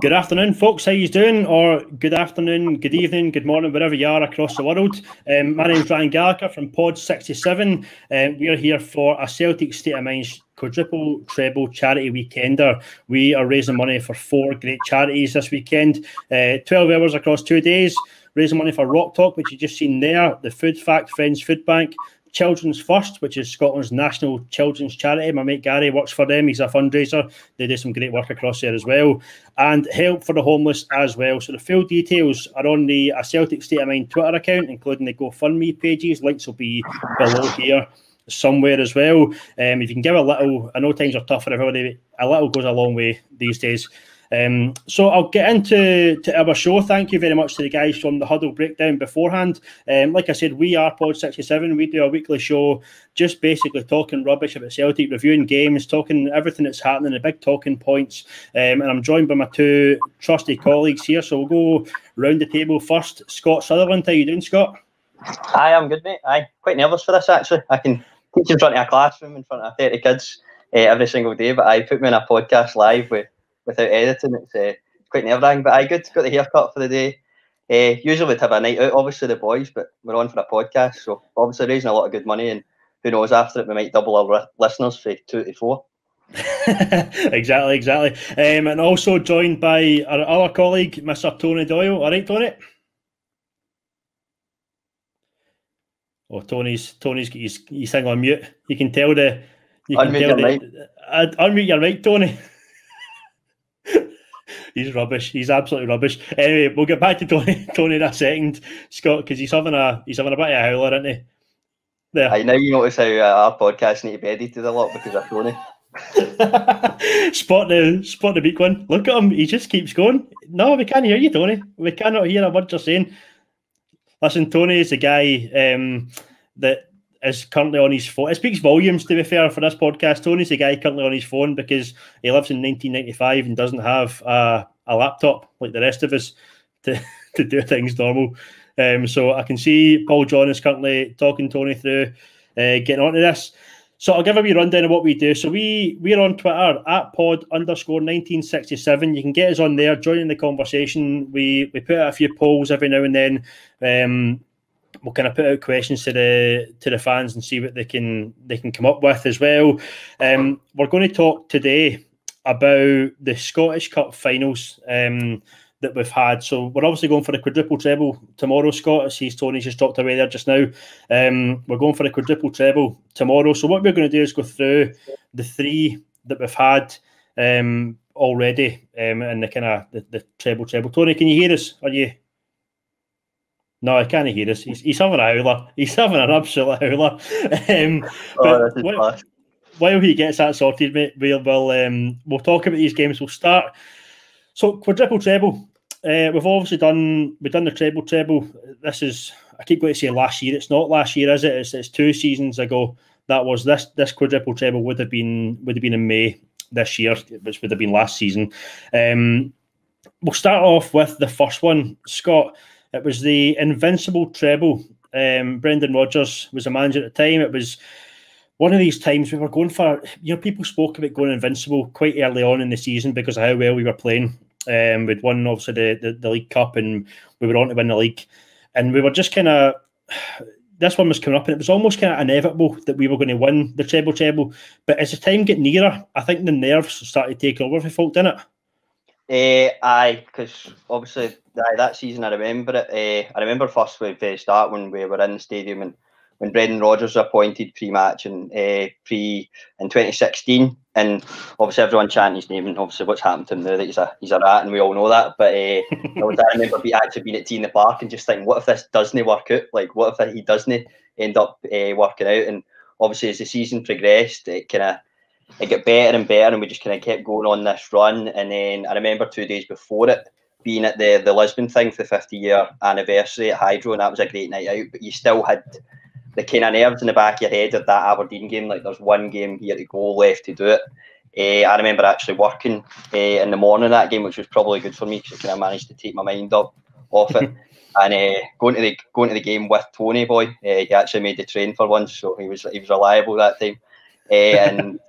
Good afternoon, folks. How you doing? Or good afternoon, good evening, good morning, wherever you are across the world. Um, my name is Ryan Gallagher from Pod 67. Um, we are here for a Celtic State of Mind quadruple treble charity weekender. We are raising money for four great charities this weekend. Uh, 12 hours across two days, raising money for Rock Talk, which you just seen there, the Food Fact Friends Food Bank, Children's First, which is Scotland's national children's charity. My mate Gary works for them. He's a fundraiser. They do some great work across there as well. And help for the homeless as well. So the full details are on the a Celtic State of Mind Twitter account, including the GoFundMe pages. Links will be below here somewhere as well. Um, if you can give a little, I know times are tough for everybody. A little goes a long way these days. Um, so I'll get into to our show. Thank you very much to the guys from the Huddle Breakdown beforehand. Um, like I said, we are Pod 67. We do a weekly show just basically talking rubbish about Celtic, reviewing games, talking everything that's happening, the big talking points. Um, and I'm joined by my two trusty colleagues here. So we'll go round the table first. Scott Sutherland, how you doing, Scott? Hi, I'm good, mate. I quite nervous for this actually. I can teach in front of a classroom in front of 30 kids uh, every single day, but I put me in a podcast live with without editing. It's uh, quite nerve wracking, but I good. Got the haircut for the day. Uh, usually we'd have a night out, obviously the boys, but we're on for a podcast, so obviously raising a lot of good money, and who knows after it we might double our listeners from two to four. exactly, exactly. Um, and also joined by our other colleague, Mr. Tony Doyle. All right, Tony. Oh, Tony's Tony's got his, his thing on mute. You can tell the you can unmute tell the, uh, unmute your mic, Tony. he's rubbish. He's absolutely rubbish. Anyway, we'll get back to Tony Tony in a second, Scott, because he's having a he's having a bit of a howler, isn't he? There. I know you notice how uh, our podcast need to be edited a lot because of Tony. spot the spot the big one. Look at him. He just keeps going. No, we can't hear you, Tony. We cannot hear a word you're saying. Listen, Tony is the guy um, that is currently on his phone. It speaks volumes, to be fair, for this podcast. Tony's the guy currently on his phone because he lives in 1995 and doesn't have a, a laptop like the rest of us to, to do things normal. Um, so I can see Paul John is currently talking Tony through uh, getting onto this. So I'll give a wee rundown of what we do. So we we're on Twitter at pod underscore 1967. You can get us on there, joining the conversation. We we put out a few polls every now and then. Um, we'll kind of put out questions to the to the fans and see what they can they can come up with as well. Um, we're going to talk today about the Scottish Cup finals um, that we've had. So we're obviously going for the quadruple treble tomorrow. Scott, I see Tony's just dropped away there just now. Um, we're going for the quadruple treble tomorrow. So what we're going to do is go through the three that we've had um, already um, and the kind of the, the treble treble. Tony, can you hear us? Are you? No, I can't hear us. He's, he's having a howler. He's having an absolute howler. Um, oh, while, while, he gets that sorted, mate, we'll we'll, um, we'll talk about these games. We'll start. So quadruple treble. Uh, we've obviously done we've done the treble treble. This is I keep going to say last year. It's not last year, is it? It's, it's two seasons ago. That was this this quadruple treble would have been would have been in May this year, which would have been last season. Um, we'll start off with the first one, Scott. It was the invincible treble. Um, Brendan Rodgers was a manager at the time. It was one of these times we were going for, you know, people spoke about going invincible quite early on in the season because of how well we were playing. Um, we'd won obviously the, the, the League Cup and we were on to win the league. And we were just kind of, this one was coming up and it was almost kind of inevitable that we were going to win the treble treble. But as the time get nearer, I think the nerves started taking over for folk, didn't it? Uh, aye, because obviously aye, that season I remember it. Uh, I remember first with the start when we were in the stadium and when Brendan Rodgers was appointed pre-match and uh, pre in 2016, and obviously everyone chanting his name and obviously what's happened to him now that he's a he's a rat and we all know that. But uh, I remember be, actually being at T in the Park and just thinking, what if this doesn't work out? Like, what if he doesn't end up uh, working out? And obviously as the season progressed, it kind of it got better and better, and we just kind of kept going on this run. And then I remember two days before it being at the the Lisbon thing for the 50 year anniversary at Hydro, and that was a great night out. But you still had the kind of nerves in the back of your head of that Aberdeen game. Like there's one game here to go left to do it. Uh, I remember actually working uh, in the morning that game, which was probably good for me because I kind of managed to take my mind up off it. and uh, going to the going to the game with Tony boy, he actually made the train for once, so he was he was reliable that time. and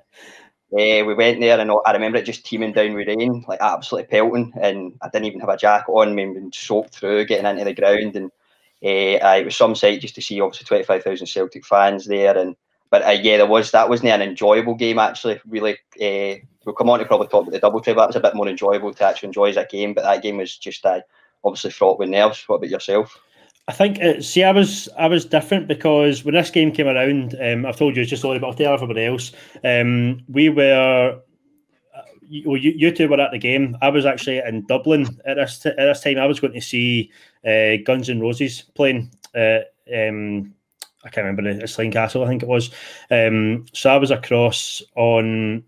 Uh, we went there and I remember it just teeming down with rain, like absolutely pelting, and I didn't even have a jacket on. We been soaked through getting into the ground, and uh, it was some sight just to see obviously twenty five thousand Celtic fans there, and but uh, yeah, there was that wasn't an enjoyable game actually. Really, uh, we'll come on to probably talk about the double trip. That was a bit more enjoyable to actually enjoy as a game, but that game was just uh, obviously fraught with nerves. What about yourself? I think uh, see, I was I was different because when this game came around, um, I've told you it's just but I'll tell everybody else. Um, we were, uh, you, you, two were at the game. I was actually in Dublin at this t- at this time. I was going to see uh, Guns N' Roses playing. Uh, um, I can't remember the Slane Castle, I think it was. Um, so I was across on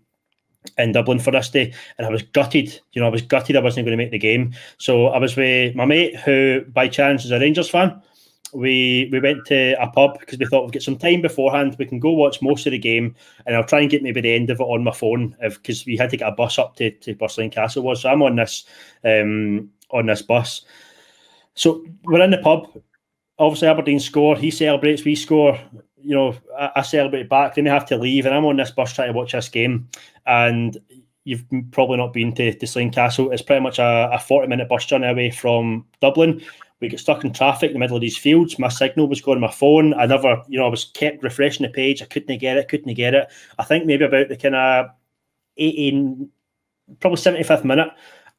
in Dublin for this day, and I was gutted. You know, I was gutted I wasn't going to make the game. So I was with my mate, who by chance is a Rangers fan. We we went to a pub because we thought we'd get some time beforehand. We can go watch most of the game, and I'll try and get maybe the end of it on my phone because we had to get a bus up to to where Slane Castle was. So I'm on this um, on this bus. So we're in the pub. Obviously, Aberdeen score. He celebrates. We score you know, I, I celebrate back. Then we have to leave, and I'm on this bus trying to watch this game. And you've probably not been to, to Slane Castle. It's pretty much a, a 40 minute bus journey away from Dublin. We get stuck in traffic in the middle of these fields. My signal was going on my phone. I never, you know, I was kept refreshing the page. I couldn't get it, couldn't get it. I think maybe about the kind of 18, probably 75th minute,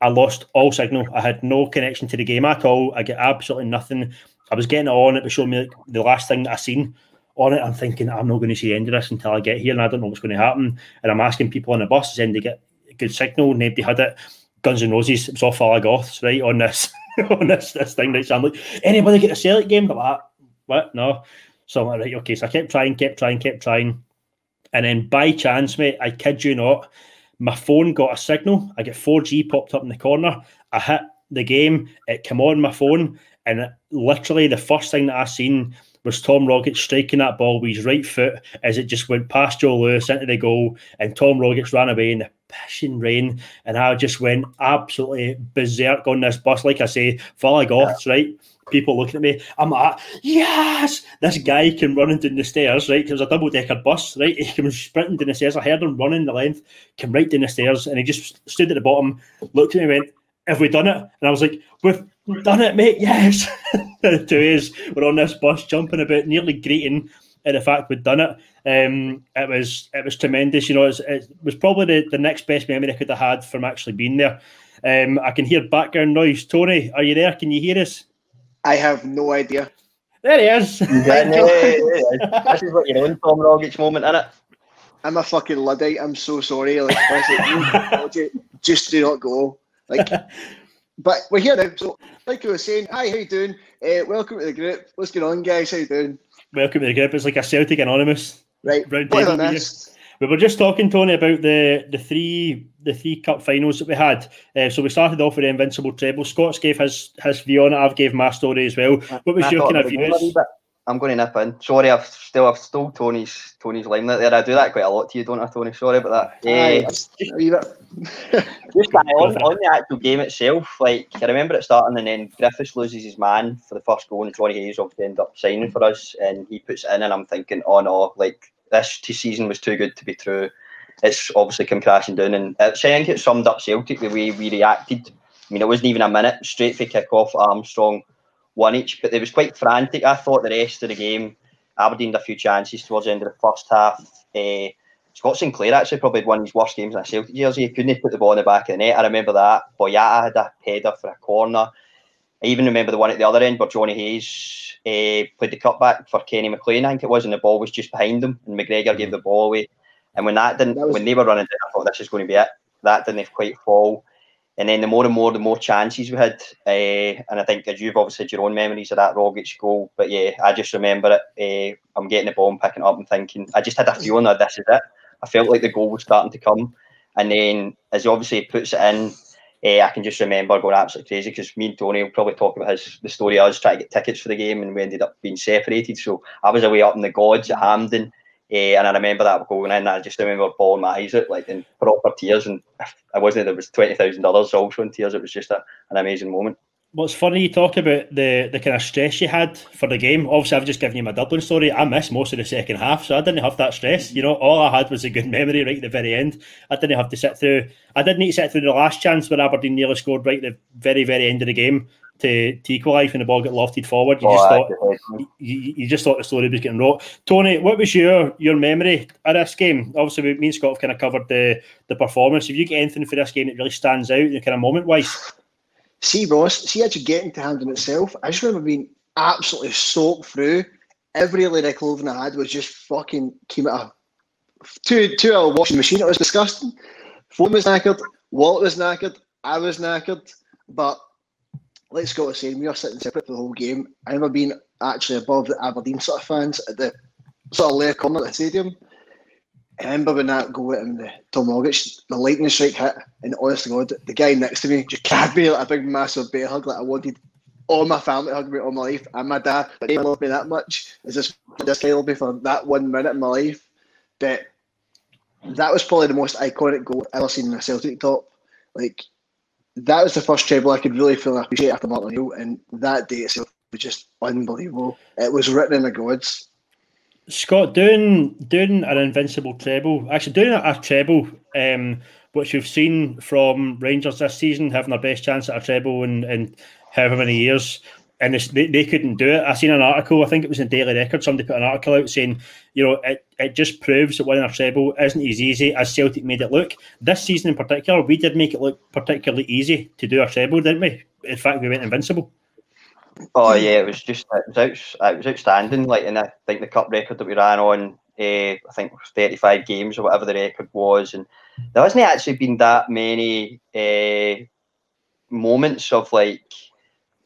I lost all signal. I had no connection to the game at all. I get absolutely nothing. I was getting on. It was showing me like the last thing that I seen on it. I'm thinking I'm not going to see the end of this until I get here, and I don't know what's going to happen. And I'm asking people on the bus, saying they get a good signal. Nobody had it. Guns N' Roses, it was all Falagoths, right on this on this this thing. Right, so I'm like, anybody get a Celtic game? I'm what? No. So I'm like, right, okay. So I kept trying, kept trying, kept trying, and then by chance, mate, I kid you not, my phone got a signal. I get 4G popped up in the corner. I hit the game. It came on my phone, and literally the first thing that I seen was Tom Rogic striking that ball with his right foot as it just went past Joe Lewis into the goal, and Tom Rogic ran away in the pissing rain, and I just went absolutely berserk on this bus. Like I say, full of goths, yeah. right? People looking at me, I'm like, yes, this guy can run down the stairs, right? Because a double decker bus, right? He came sprinting down the stairs. I heard him running the length, came right down the stairs, and he just stood at the bottom, looked at me, went, "Have we done it?" And I was like, "We've done it, mate. Yes." two is we're on this bus jumping about, nearly greeting at the fact we'd done it. Um, it was it was tremendous. You know, it was, it was probably the, the next best memory I could have had from actually being there. Um, I can hear background noise. Tony, are you there? Can you hear us? I have no idea. There he is. this is what your own Tom Rogic moment, isn't it? I'm a fucking luddite. I'm so sorry. Like, just do not go. Like, but we're here now. So, like I was saying, hi, how you doing? Uh, welcome to the group. What's going on, guys? How you doing? Welcome to the group. It's like a Celtic Anonymous. Right. Round table. We were just talking, Tony, about the the three the three cup finals that we had. Uh, so we started off with the invincible treble. Scott's gave his his view on it. I've gave my story as well. What was I your kind of views? I'm going to nip in. Sorry, I've still I've stole Tony's Tony's limelight there. I do that quite a lot to you, don't I, Tony? Sorry about that. Aye, uh, just, just on, on the actual game itself, like I remember it starting and then Griffiths loses his man for the first goal and Jonny Hayes obviously end up signing for us and he puts it in and I'm thinking, oh no, like this season was too good to be true. It's obviously come crashing down and I think it summed up Celtic the way we reacted. I mean, it wasn't even a minute straight for kick off Armstrong one each, but it was quite frantic. I thought the rest of the game, Aberdeen had a few chances towards the end of the first half. Uh, Scott Sinclair actually probably had one of his worst games in a Celtic jersey. He couldn't put the ball in the back of the net. I remember that. Boyata had a header for a corner. I even remember the one at the other end where Jonny Hayes uh, played the cutback for Kenny McLean, I think it was, and the ball was just behind him, and McGregor gave the ball away. And when that didn't, that was... when they were running down, I thought this is going to be it. That didn't quite fall. And then the more and more, the more chances we had. Uh, and I think as you've obviously had your own memories of that Rogic goal. But yeah, I just remember it. Uh, I'm getting the ball and picking up and thinking, I just had a feeling that this is it. I felt like the goal was starting to come. And then as he obviously puts it in, uh, I can just remember going absolutely crazy because me and Tony will probably talk about his the story of us trying to get tickets for the game and we ended up being separated. So I was away up in the gods at Hampden uh, and I remember that going in, I just remember bawling my eyes out, like in proper tears. And I wasn't, there was $20,000 also in tears. It was just a, an amazing moment. what's funny, you talk about the the kind of stress you had for the game. Obviously, I've just given you my Dublin story. I missed most of the second half, so I didn't have that stress. You know, all I had was a good memory right at the very end. I didn't have to sit through. I didn't need to sit through the last chance where Aberdeen nearly scored right at the very very end of the game to, to equalise when the ball got lofted forward. You oh, just thought you, you, just thought the story was getting wrote. Tony, what was your your memory of this game? Obviously, me and Scott have kind of covered the the performance. If you get anything for this game that really stands out, kind of moment wise. See, Ross, see actually getting to Hampden itself. I just remember being absolutely soaked through. Every layer of clothing I had was just fucking came out of two two hour washing machine. It was disgusting. Phone was knackered, wallet was knackered, I was knackered, but like Scott was saying, we were sitting separate for the whole game. I remember being actually above the Aberdeen sort of fans at the sort of layer corner at the stadium. I remember when that goal and the Tom Rogic, the lightning strike hit, and honestly God, the guy next to me just grabbed me like a big massive bear hug, like I wanted all my family to hug me all my life, and my dad, but they love me that much. Is this this guy loved me for that one minute in my life? But that was probably the most iconic goal I've ever seen in a Celtic top. Like that was the first treble I could really feel appreciate after Martin O'Neill, and that day itself was just unbelievable. It was written in the gods. Scott, doing doing an invincible treble, actually doing a, a treble, um, which we've seen from Rangers this season, having their best chance at a treble in, in however many years, and they, they couldn't do it. I seen an article, I think it was in Daily Record, somebody put an article out saying, you know, it, it just proves that winning a treble isn't as easy as Celtic made it look. This season in particular, we did make it look particularly easy to do a treble, didn't we? In fact, we went invincible. Oh yeah, it was just it was, out, it was outstanding. Like, and I think the cup record that we ran on, uh, I think thirty-five games or whatever the record was, and there hasn't actually been that many uh, moments of like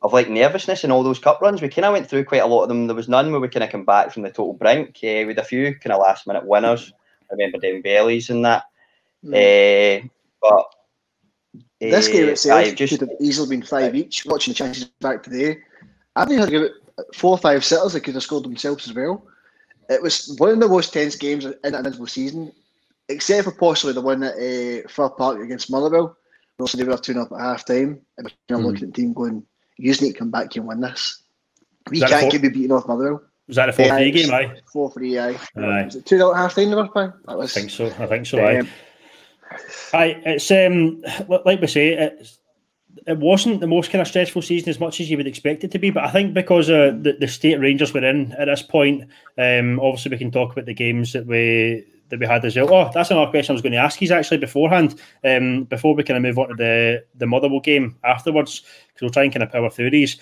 of like nervousness in all those cup runs. We kind of went through quite a lot of them. There was none where we kind of come back from the total brink. Uh, with a few kind of last minute winners. I remember Dembele's in that. Mm. Uh, but this game itself just, could have easily been five each. Watching the chances back today, I think I four or five sitters that could have scored themselves as well. It was one of the most tense games in an individual season, except for possibly the one at uh, Fir Park against Motherwell. Also, they were 2 up at half time. And you know, mm. looking at the team going, you just need to come back and win this. We can't keep beating off Motherwell. Was that a 4 3 game, aye? 4 3, aye. aye. Was it 2 0 at half time, never That was, I think so. I think so, aye. Aye, it's um, like we say, it's it wasn't the most kind of stressful season as much as you would expect it to be. But I think because uh, the, the state Rangers were in at this point, um, obviously we can talk about the games that we that we had as well. Oh, that's another question I was going to ask you actually beforehand. Um, before we kind of move on to the the Motherwell game afterwards, because we'll try and kind of power through these.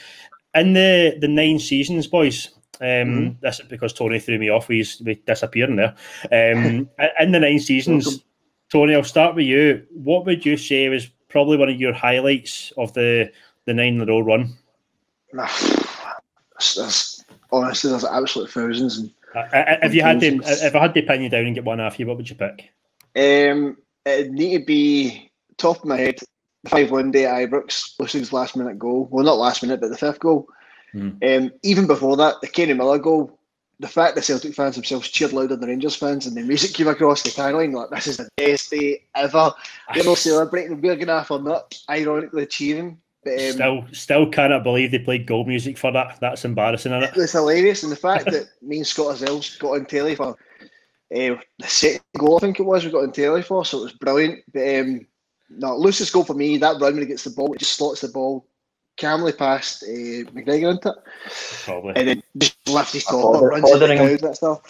In the the nine seasons, boys. Um, mm-hmm. This is because Tony threw me off. We we disappearing there. Um, in the nine seasons, Tony, I'll start with you. What would you say was probably one of your highlights of the the nine in a row run? There's, honestly, there's absolute thousands. And if you had to, if I had to pin you down and get one off you, what would you pick? Um, it'd need to be top of my head. Five one day Ibrox, Lustig's last minute goal. Well, not last minute, but the fifth goal. Mm. Um, even before that, the Kenny Miller goal the fact that Celtic fans themselves cheered louder than the Rangers fans and the music came across the timeline like this is the best day ever. They're not celebrating, we're gonna have or not, ironically cheering. But, um, still, still cannot believe they played goal music for that. That's embarrassing, isn't it? It's hilarious, and the fact that me and Scott ourselves got on telly for uh, the second goal, I think it was, we got on telly for, so it was brilliant. But um, no, Lucy's goal for me, that run when he gets the ball, it just slots the ball calmly past uh, McGregor into it. Probably. And then just lifts his top up, runs in the crowd and stuff.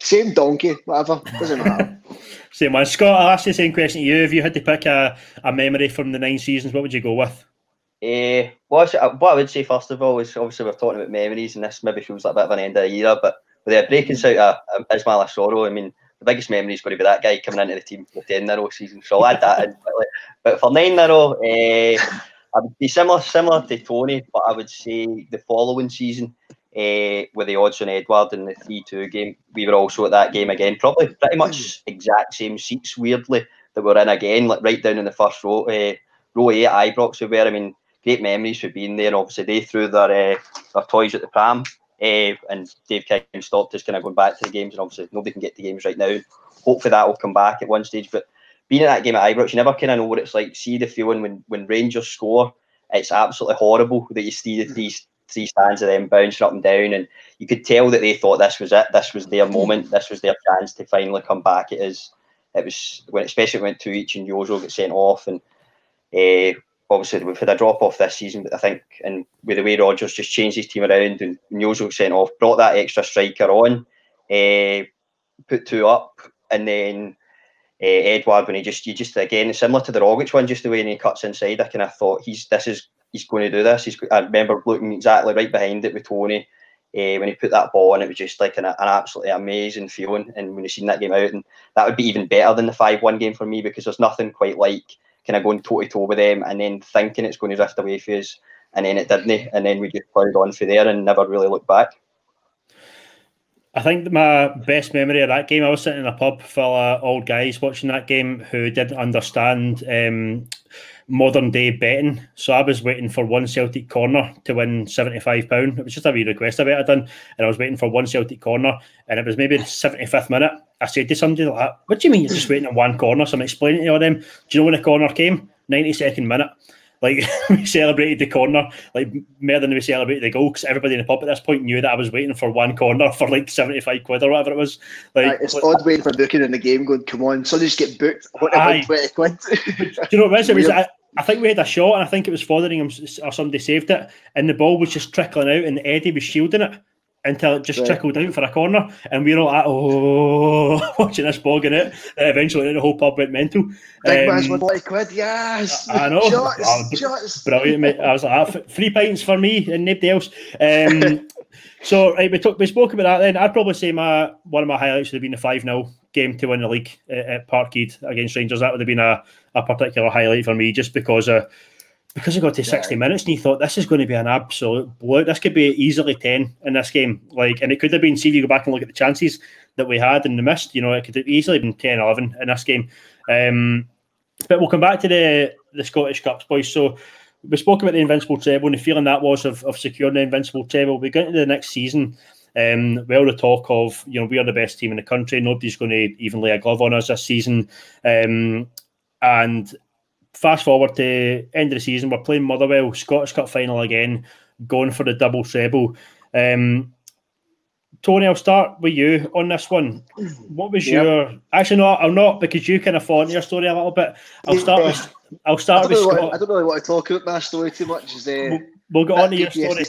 Same donkey, whatever. Doesn't matter. same one. Scott, I'll ask the same question to you. If you had to pick a, a memory from the nine seasons, what would you go with? Uh, what, I, what I would say first of all is obviously we're talking about memories, and this maybe feels like a bit of an end of the era, but with the breaking out of um, Ismaila Soro, I mean, the biggest memory is going to be that guy coming into the team for the 10 0 season. So I'll add that in. But, but for 9 0, uh, I would be similar similar to Tony, but I would say the following season, uh, with the Odsonne Edouard in the 3 2 game, we were also at that game again. Probably pretty much exact same seats, weirdly, that we're in again, like right down in the first row, uh, row A at Ibrox, we were. I mean, great memories for being there. Obviously, they threw their, uh, their toys at the pram. Uh, and Dave King stopped us kind of going back to the games, and obviously nobody can get to games right now. Hopefully that will come back at one stage. But being in that game at Ibrox, you never kind of know what it's like. See the feeling when, when Rangers score it's absolutely horrible that you see the these three stands of them bouncing up and down, and you could tell that they thought this was it. This was their moment. This was their chance to finally come back. It is. It was when, especially when two each and Jozo got sent off, and uh, obviously we've had a drop off this season. But I think, and with the way Rodgers just changed his team around and Jozo sent off, brought that extra striker on, uh, put two up, and then. Uh, Edouard, when he just, you just again similar to the Rogic one, just the way he cuts inside, I kind of thought he's this is he's going to do this. He's, I remember looking exactly right behind it with Tony uh, when he put that ball on. It was just like an, an absolutely amazing feeling. And when you seen that game out, and that would be even better than the five-one game for me because there's nothing quite like kind of going toe to toe with them and then thinking it's going to drift away for us, and then it didn't, and then we just plowed on for there and never really looked back. I think my best memory of that game, I was sitting in a pub full of old guys watching that game who didn't understand um, modern day betting. So I was waiting for one Celtic corner to win seventy five pound. It was just a wee request I bet I done, and I was waiting for one Celtic corner, and it was maybe the seventy fifth minute. I said to somebody like, "What do you mean you're just waiting on one corner?" So I'm explaining to them. Do you know when the corner came? Ninety second minute. Like we celebrated the corner, like more than we celebrated the goal, because everybody in the pub at this point knew that I was waiting for one corner for like seventy five quid or whatever it was. Like it's odd waiting for booking in the game. Going, come on, so just get booked. What about twenty quid? do you know what it was? It was I, I, think we had a shot, and I think it was Fotheringham or somebody saved it, and the ball was just trickling out, and Eddie was shielding it until it just right. trickled out for a corner, and we were all like, oh, watching this bogging it. And eventually, the whole pub went mental. Big um, man's one quid, yes. I know. Shots, oh, shots. Brilliant, mate. I was like, ah, three pints for me and nobody else. Um, so, right, we, talk, we spoke about that then. I'd probably say my one of my highlights would have been the 5 0 game to win the league at, at Parkhead against Rangers. That would have been a, a particular highlight for me just because of because it got to 60 yeah. minutes and you thought this is going to be an absolute blowout. This could be easily 10 in this game. Like, and it could have been, see if you go back and look at the chances that we had in the mist, you know, it could have easily been 10 11 in this game. Um, but we'll come back to the, the Scottish Cups, boys. So we spoke about the Invincible treble and the feeling that was of, of securing the Invincible treble. We get into the next season. Um, well, the talk of you know we are the best team in the country. Nobody's going to even lay a glove on us this season. Um, and fast forward to end of the season, we're playing Motherwell, Scottish Cup final again, going for the double treble. Um, Tony, I'll start with you on this one. What was yep. your actually no, I'll not because you kind of fought your story a little bit. I'll start yeah. with I'll start I with Scott. I don't really want to talk about my story too much. Is, uh, we'll, we'll get on to your story.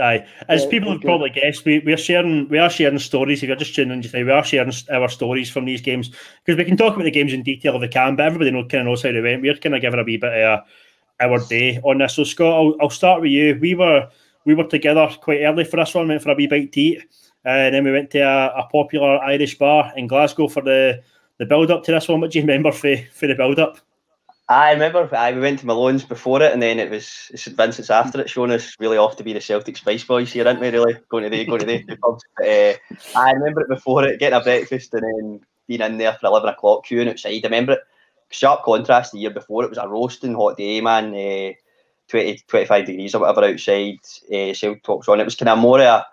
Aye, as yeah, people have probably guessed, we, we are sharing we are sharing stories. If you're just tuning in now, we are sharing our stories from these games because we can talk about the games in detail if we can, but everybody know, kind of knows how they went. We're kind of giving a wee bit of a, our day on this. So Scott, I'll, I'll start with you. We were we were together quite early for this one. Went for a wee bite to eat, and then we went to a, a popular Irish bar in Glasgow for the the build up to this one. What do you remember for for the build up? I remember I we went to Malone's before it, and then it was St Vincent's after it, showing us really off to be the Celtic Spice Boys here, aren't we? Really going to the going to the pubs. But, uh, I remember it before it, getting a breakfast, and then being in there for eleven o'clock queuing outside. I remember it. Sharp contrast. The year before, it was a roasting hot day, man. Uh, 20, 25 degrees or whatever outside. Uh, Celtic talks on. It was kind of more of a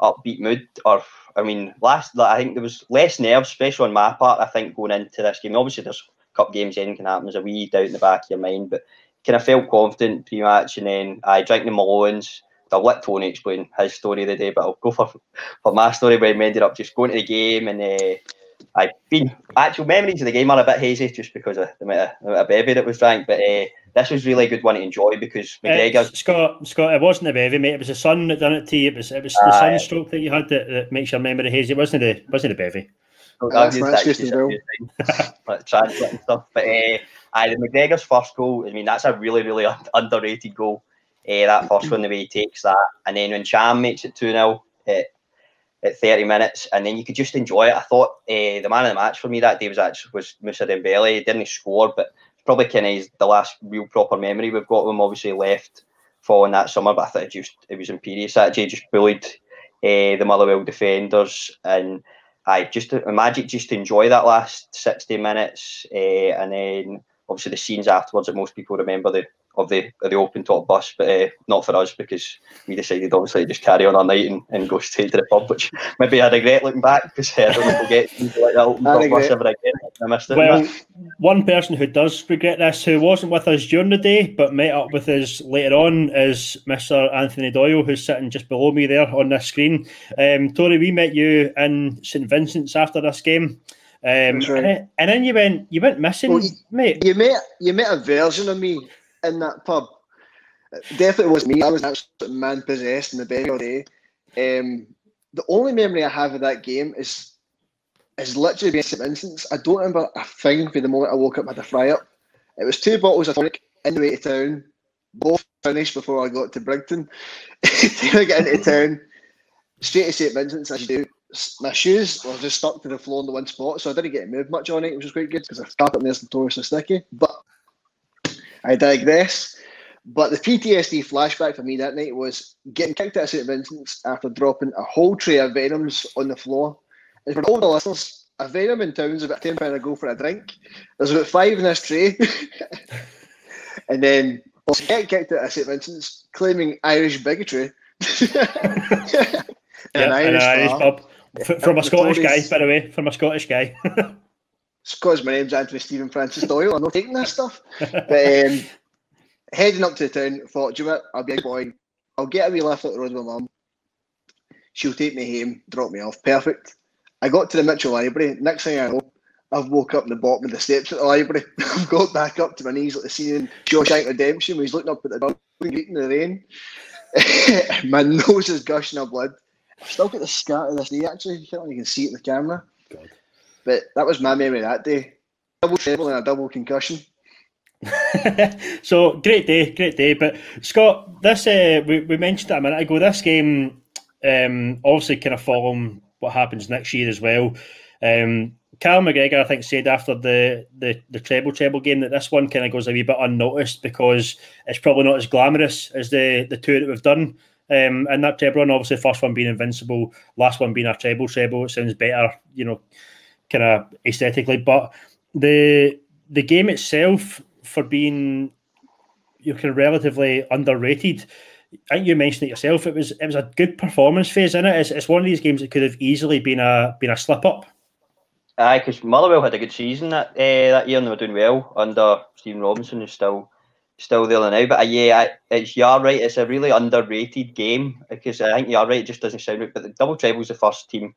upbeat mood, or I mean, last I think there was less nerves, especially on my part. I think going into this game, obviously there's cup games, anything can happen. There's a wee doubt in the back of your mind, but kind of felt confident pre-match, and then I drank the Malones. I'll let Tony explain his story of the day, but I'll go for for my story where we ended up just going to the game and. Uh, I've been actual memories of the game are a bit hazy just because of the amount of, of bevy that was drank, but uh, this was really a good one to enjoy because McGregor. Scott, Scott, it wasn't the bevy, mate. It was the sun that done it to you. It was it was the uh, sunstroke that you had that, that makes your memory hazy. It wasn't the wasn't the bevy. I've used that just as well. translate and stuff. But uh, aye, the McGregor's first goal, I mean, that's a really, really un- underrated goal. Uh, that first one, the way he takes that. And then when Ntcham makes it 2 0 at, at 30 minutes, and then you could just enjoy it. I thought uh, the man of the match for me that day was actually was Moussa Dembele. He didn't score, but probably kind of the last real proper memory we've got of him. Obviously left following that summer, but I thought it just it was imperious. That Jay just bullied uh, the Motherwell defenders and I just imagine just to enjoy that last 60 minutes uh, and then obviously the scenes afterwards that most people remember the of the of the open top bus, but uh, not for us because we decided obviously to just carry on our night and, and go straight to the pub, which maybe I regret looking back because uh, I don't know if we'll get things like that open top bus ever again. I missed it. Well, one person who does regret this, who wasn't with us during the day but met up with us later on, is Mr. Anthony Doyle, who's sitting just below me there on this screen. Um, Tony, we met you in St Vincent's after this game. Um, right. and, then, and, then, you went you went missing, well, you, mate. You met you met a version of me in that pub. It definitely was me. I was absolutely man possessed in the all day. Um, the only memory I have of that game is is literally being St Vincent's. I don't remember a thing from the moment I woke up had a fry up. It was two bottles of tonic in the way to town, both finished before I got to Brigton. I get into town, straight to St Vincent's as you do. My shoes were just stuck to the floor in the one spot, so I didn't get to move much on it, which was quite good because the carpet there's notoriously sticky. But I digress. But the PTSD flashback for me that night was getting kicked out of St Vincent's after dropping a whole tray of Venoms on the floor. And for all the listeners, a Venom in town's about £10 a go for a drink. There's about five in this tray. and then also get kicked out of St Vincent's claiming Irish bigotry. yeah, an Irish, Irish pub. From a Scottish guy, by the way, from a Scottish guy. it's because my name's Anthony Stephen Francis Doyle. I'm not taking this stuff. But um, heading up to the town, thought, you know I'll be a boy. I'll get a wee lift up the road with my mum. She'll take me home, drop me off. Perfect. I got to the Mitchell Library. Next thing I know, I've woke up in the bottom of the steps at the library. I've got back up to my knees at the scene in Shawshank Redemption where he's looking up at the building, eating the rain. my nose is gushing of blood. I've still got the scar to this knee actually. You can't even see it in the camera. But that was my memory that day. Double treble and a double concussion. so great day, great day. But Scott, this uh, we, we mentioned that a minute ago. This game um, obviously kind of following what happens next year as well. Um, Cal McGregor, I think, said after the, the, the treble treble game that this one kind of goes a wee bit unnoticed because it's probably not as glamorous as the the two that we've done. Um, and that treble run, obviously, first one being invincible, last one being a treble treble. It sounds better, you know, kind of aesthetically. But the the game itself, for being you of relatively underrated, I think you mentioned it yourself. It was it was a good performance phase in it. It's, it's one of these games that could have easily been a been a slip up. Aye, because Motherwell had a good season that uh, that year and they were doing well under Stephen Robinson, who's still still there now. But uh, yeah, I, it's you're right. It's a really underrated game because I think you're right. It just doesn't sound right. But the double treble was the first team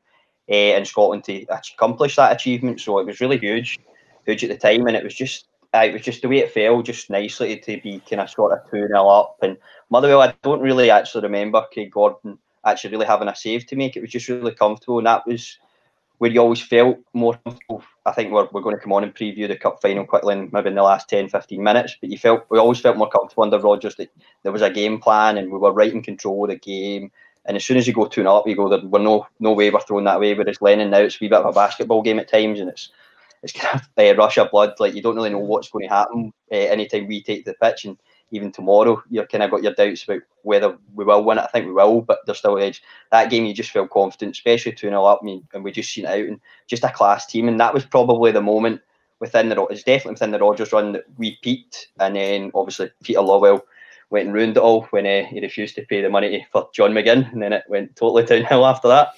uh, in Scotland to accomplish that achievement, so it was really huge, huge at the time, and it was just it was just the way it fell, just nicely to be kind of sort of 2 0 up. And Motherwell, I don't really actually remember Craig Gordon actually really having a save to make. It was just really comfortable, and that was where you always felt more comfortable. I think we're, we're going to come on and preview the cup final quickly in maybe in the last 10, 15 minutes, but you felt we always felt more comfortable under Rodgers that there was a game plan and we were right in control of the game. And as soon as you go 2 and up, you go, there, we're no no way we're throwing that away. Whereas Lennon now, it's a wee bit of a basketball game at times, and it's it's kind of uh, rush of blood. Like you don't really know what's going to happen uh, anytime we take the pitch, and even tomorrow you're kind of got your doubts about whether we will win it. I think we will, but there's still edge. That game you just feel confident, especially two 0 up, mean and we just seen it out and just a class team, and that was probably the moment within the it's definitely within the Rodgers run that we peaked, and then obviously Peter Lawwell went and ruined it all when uh, he refused to pay the money for John McGinn, and then it went totally downhill after that.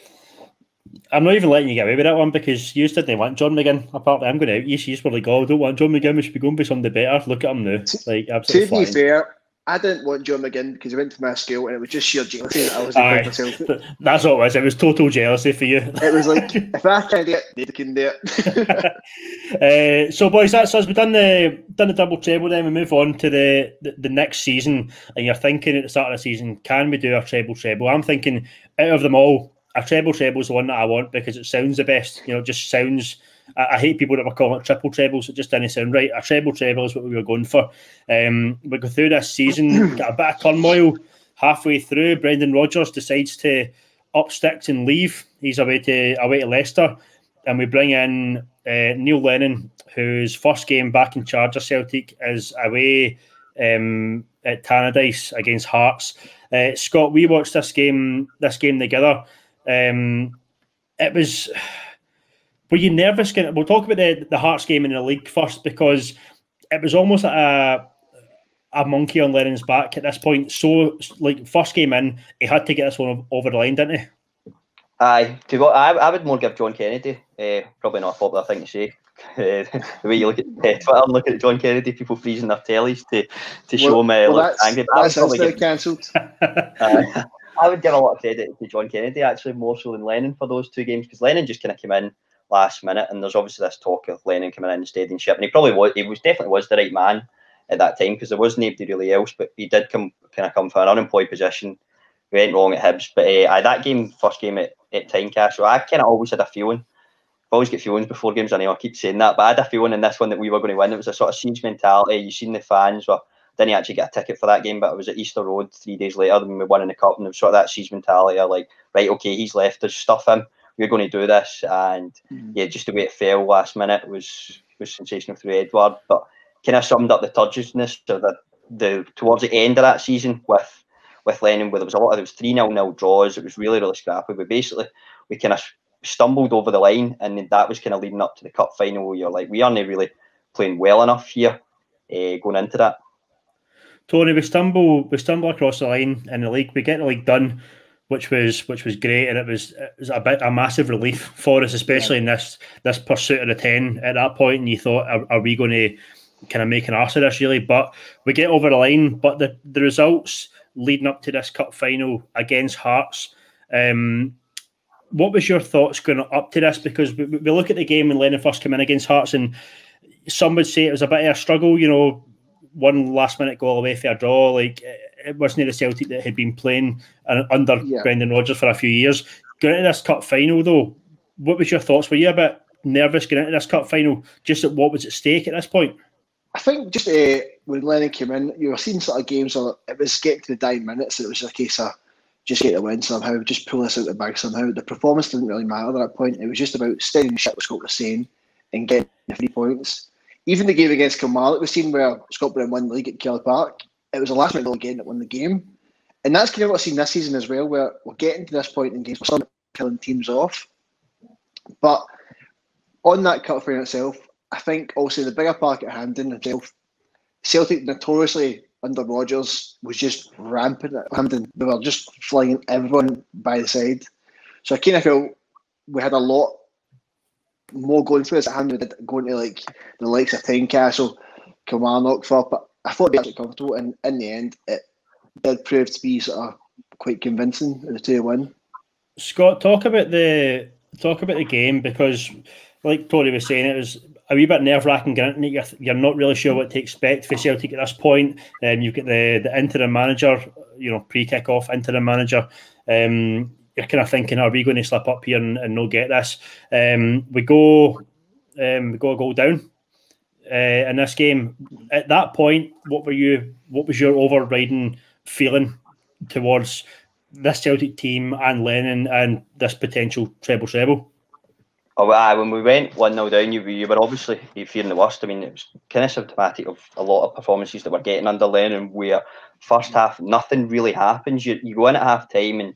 I'm not even letting you get away with that one because you didn't want John McGinn. Apparently, I'm going out. You see, probably go. I don't want John McGinn. We should be going by somebody better. Look at him now. Like absolutely. To flying. be fair, I didn't want John McGinn because he went to my school and it was just sheer jealousy that I was Aye, myself. That's what it was. It was total jealousy for you. It was like if I can do it, they can do it. uh, so, boys, that's us. We've done the done the double treble. Then we move on to the, the, the next season, and you're thinking at the start of the season, can we do a treble treble? I'm thinking out of them all, a treble treble is the one that I want because it sounds the best. You know, just sounds I, I, hate people that were calling it triple trebles. It just didn't sound right. A treble treble is what we were going for. Um, we go through this season, got a bit of turmoil halfway through. Brendan Rodgers decides to up sticks and leave. He's away to away to Leicester, and we bring in uh, Neil Lennon, whose first game back in charge of Celtic is away um, at Tannadice against Hearts. Uh, Scott, we watched this game this game together. Um, it was were you nervous? We'll talk about the the Hearts game in the league first because it was almost like a a monkey on Lennon's back at this point. So, like first game in, he had to get this one over the line, didn't he? Aye, to go, I, I would more give John Kennedy. Uh, probably not a popular thing to say. Uh, the way you look at uh, Twitter and look at John Kennedy, people freezing their tellies to, to show him uh, well, that's, angry. But that's I give, cancelled. uh, I would give a lot of credit to John Kennedy actually, more so than Lennon for those two games because Lennon just kind of came in last minute, and there's obviously this talk of Lennon coming in and steadying ship, and he probably was. He was definitely was the right man at that time because there was nobody really else, but he did come kind of come from an unemployed position. We went wrong at Hibs, but uh, that game, first game at, at Tynecastle, I kind of always had a feeling. I've always get feelings before games. I know I keep saying that, but I had a feeling in this one that we were going to win. It was a sort of siege mentality. You seen the fans were didn't actually get a ticket for that game, but it was at Easter Road three days later when we won in the cup, and it was sort of that siege mentality. Of like, right, okay, he's left us, stuff him. We're going to do this, and mm-hmm. yeah, just the way it fell last minute was was sensational through Edouard, but kind of summed up the turgidness of the, the towards the end of that season with with Lennon, where there was a lot of there was three 0 nil draws. It was really really scrappy. But basically, we kind of stumbled over the line, and that was kind of leading up to the cup final. Where you're like, we aren't really playing well enough here uh, going into that. Tony, we stumble we stumble across the line in the league. We get the league done, which was which was great, and it was it was a bit a massive relief for us, especially yeah. in this this pursuit of the ten at that point. And you thought, are, are we going to kind of make an ass of this really? But we get over the line. But the the results leading up to this cup final against Hearts. Um, what was your thoughts going up to this? Because we, we look at the game when Lennon first came in against Hearts, and some would say it was a bit of a struggle. You know, one last minute goal away for a draw. Like it wasn't the Celtic that had been playing under yeah. Brendan Rodgers for a few years. Going into this cup final, though, what was your thoughts? Were you a bit nervous going into this cup final? Just at what was at stake at this point? I think just uh, when Lennon came in, you were seeing sort of games where it was getting to the dying minutes, and it was a case of just get the win somehow, just pull this out of the bag somehow. The performance didn't really matter at that point. It was just about steadying the ship, what Scott was saying, and getting the three points even the game against Kilmarnock, we've seen where Scott Brown won the league at Kelly Park. It was the last minute again that won the game. And that's kind of what I've seen this season as well, where we're getting to this point in games, we're starting killing teams off. But on that cut frame itself, I think also the bigger park at Hampden himself, Celtic notoriously under Rodgers was just rampant at Hampden. They were just flying everyone by the side. So I kind of feel we had a lot more going through as a hand going to like the likes of Tynecastle, Kilmarnock for, but I thought they were comfortable, and in the end, it did prove to be sort of quite convincing in the two win. Scott, talk about the talk about the game because, like Tony was saying, it was a wee bit nerve wracking. Granted, you're, you're not really sure what to expect for Celtic at this point. Um, you've got the the interim manager, you know, pre kick off interim manager. Um, you're kind of thinking, are we going to slip up here and, and not get this? Um, we go, um, we go a goal down uh, in this game. At that point, what were you? What was your overriding feeling towards this Celtic team and Lennon and this potential treble treble? Oh, when we went 1 0 down, you, you were obviously fearing the worst. I mean, it was kind of symptomatic of a lot of performances that we're getting under Lennon, where first half nothing really happens. You, you go in at half time and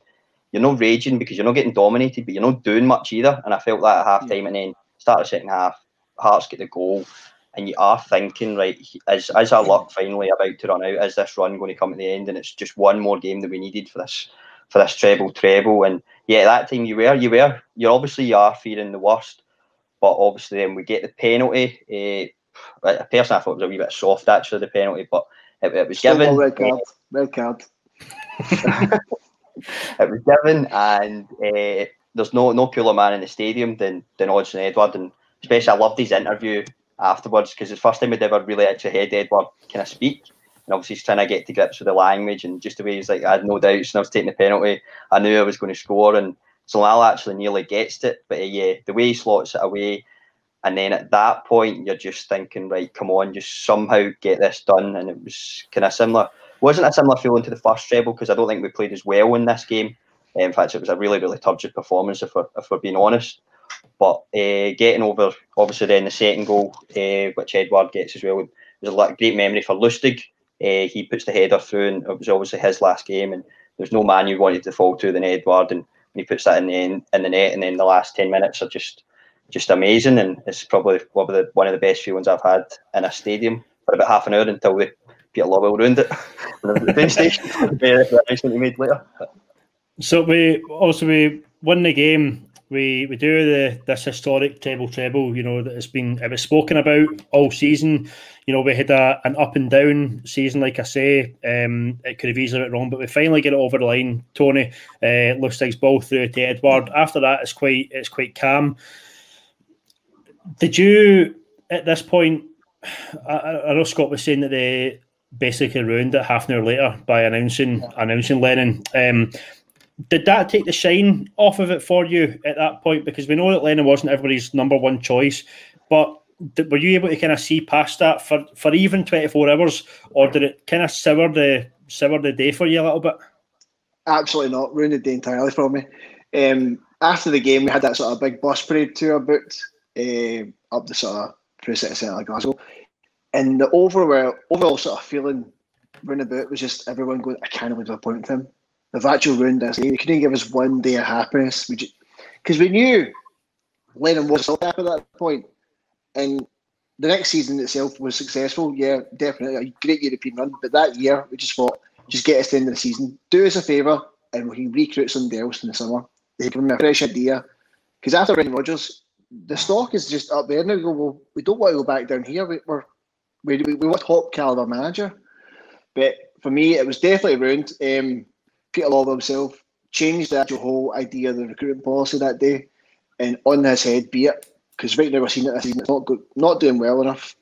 you're not raging because you're not getting dominated, but you're not doing much either. And I felt that at half time, and then start the second half, Hearts get the goal, and you are thinking, right, is is our luck finally about to run out? Is this run going to come at the end? And it's just one more game that we needed for this for this treble treble. And yeah, that time you were you were you're obviously you are fearing the worst, but obviously then we get the penalty. Uh, personally, I thought it was a wee bit soft actually the penalty, but it, it was Still given. Red card. Red card. it was given, and uh, there's no no cooler man in the stadium than than Odsonne Edouard, and especially I loved his interview afterwards because it's the first time we'd ever really actually heard Edouard kind of speak. And obviously, he's trying to get to grips with the language and just the way he's like, I had no doubts, and I was taking the penalty. I knew I was going to score, and Zlamal actually nearly gets it, but uh, yeah, the way he slots it away. And then at that point, you're just thinking, right, come on, just somehow get this done. And it was kind of similar wasn't a similar feeling to the first treble because I don't think we played as well in this game. In fact, it was a really, really turgid performance if we're, if we're being honest. But uh, getting over, obviously, then the second goal, uh, which Edouard gets as well, was a great memory for Lustig. Uh, he puts the header through, and it was obviously his last game, and there's no man you wanted to fall to than Edouard, and he puts that in the in the net, and then the last ten minutes are just just amazing, and it's probably one of the one of the best feelings I've had in a stadium for about half an hour until the Peter Lawwell ruined it. the train station. the announcement he made later. So we also we won the game. We we do the this historic treble treble. You know that has been it was spoken about all season. You know we had a, an up and down season, like I say. Um, it could have easily went wrong, but we finally get it over the line. Tony uh, Lustig's ball through to Edouard. After that, it's quite it's quite calm. Did you at this point? I, I know Scott was saying that they basically ruined it half an hour later by announcing announcing Lennon. Um, did that take the shine off of it for you at that point? Because we know that Lennon wasn't everybody's number one choice, but were you able to kind of see past that for, for even 24 hours, or did it kind of sour the sour the day for you a little bit? Absolutely not. Ruined the day entirely for me. Um, after the game, we had that sort of big bus parade tour booked uh, up the sort of Press Centre of Glasgow. And the overall, overall sort of feeling running about was just everyone going, I can't believe I appointed him. They've actually ruined us. They couldn't give us one day of happiness. Because we, knew Lennon was still happy at that point. And the next season itself was successful. Yeah, definitely. A great European run. But that year, we just thought, just get us to the end of the season. Do us a favour and we can recruit somebody else in the summer. They give him a fresh idea. Because after Brendan Rodgers, the stock is just up there. Now we go, well, we don't want to go back down here. We, we're we, we, we want top caliber manager. But for me, it was definitely ruined. Um, Peter Lawwell himself changed the whole idea of the recruitment policy that day, and on his head be it. Because right now we're seeing it this season, it's not good, not doing well enough.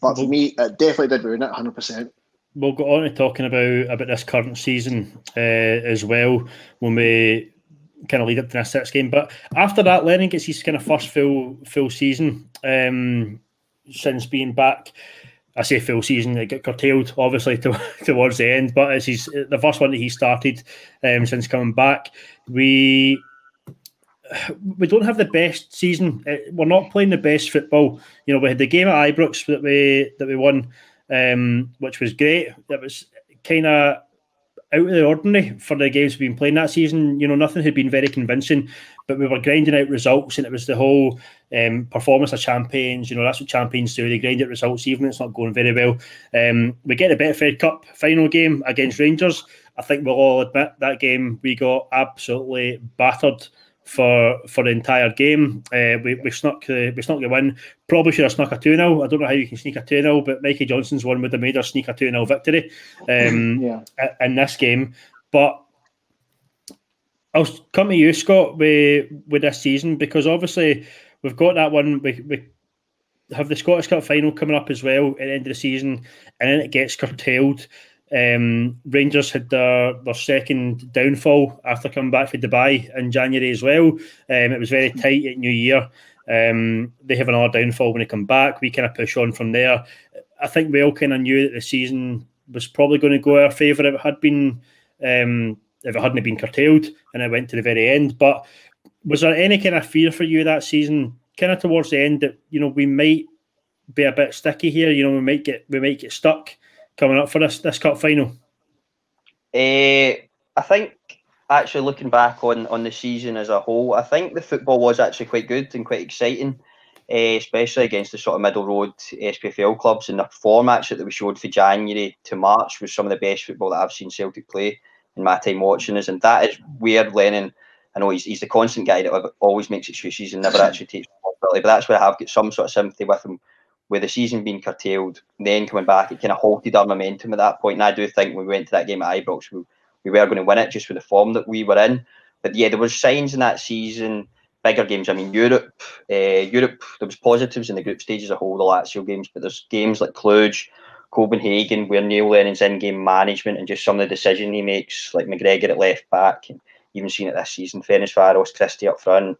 But for me, it definitely did ruin it, hundred percent. We'll go on to talking about about this current season uh, as well when we kind of lead up to this six game. But after that, Lennon gets his kind of first full full season. Um, since being back. I say full season, it got curtailed obviously to, towards the end, but it's his, the first one that he started um, since coming back. We we don't have the best season. Uh, we're not playing the best football. You know, we had the game at Ibrox that we that we won, um, which was great. That was kind of out of the ordinary for the games we've been playing that season. You know, nothing had been very convincing, but we were grinding out results, and it was the whole um, performance of champions. You know, that's what champions do. They grind out results, even if it's not going very well. Um, we get the Betfred Cup final game against Rangers. I think we'll all admit that game we got absolutely battered for for the entire game. Uh, we, we snuck the we snuck the win. Probably should have snuck a 2 0. I don't know how you can sneak a 2 0, but Mikey Johnston's one would have made us sneak a 2 0 victory um, yeah. in this game. But I'll come to you, Scott, with, with this season because obviously we've got that one. We, we have the Scottish Cup final coming up as well at the end of the season, and then it gets curtailed. Um, Rangers had their, their second downfall after coming back from Dubai in January as well. Um, it was very tight at New Year. Um, they have another downfall when they come back. We kind of push on from there. I think we all kind of knew that the season was probably going to go our favour it had been um, if it hadn't been curtailed and it went to the very end. But was there any kind of fear for you that season, kind of towards the end, that you know we might be a bit sticky here? You know, we might get we might get stuck coming up for this this cup final? Uh, I think actually looking back on on the season as a whole, I think the football was actually quite good and quite exciting, uh, especially against the sort of middle road SPFL clubs. And the form actually that we showed for January to March was some of the best football that I've seen Celtic play in my time watching us. And that is where Lennon, I know he's, he's the constant guy that always makes excuses and never actually takes responsibility, but that's where I have got some sort of sympathy with him with the season being curtailed, then coming back, it kind of halted our momentum at that point. And I do think when we went to that game at Ibrox, we, we were going to win it just with the form that we were in. But yeah, there was signs in that season, bigger games. I mean, Europe, uh, Europe, there was positives in the group stage as a whole, the Lazio games, but there's games like Cluj, Copenhagen, where Neil Lennon's in-game management and just some of the decision he makes, like McGregor at left back, and even seen it this season, Ferencváros, Christie up front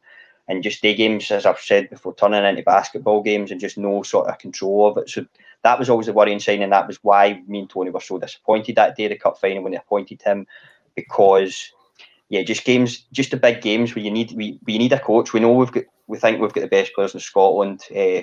and just day games, as I've said before, turning into basketball games and just no sort of control of it. So that was always the worrying sign, and that was why me and Tony were so disappointed that day, the cup final, when they appointed him, because yeah, just games, just the big games where you need we, we need a coach. We know we've got we think we've got the best players in Scotland. Uh,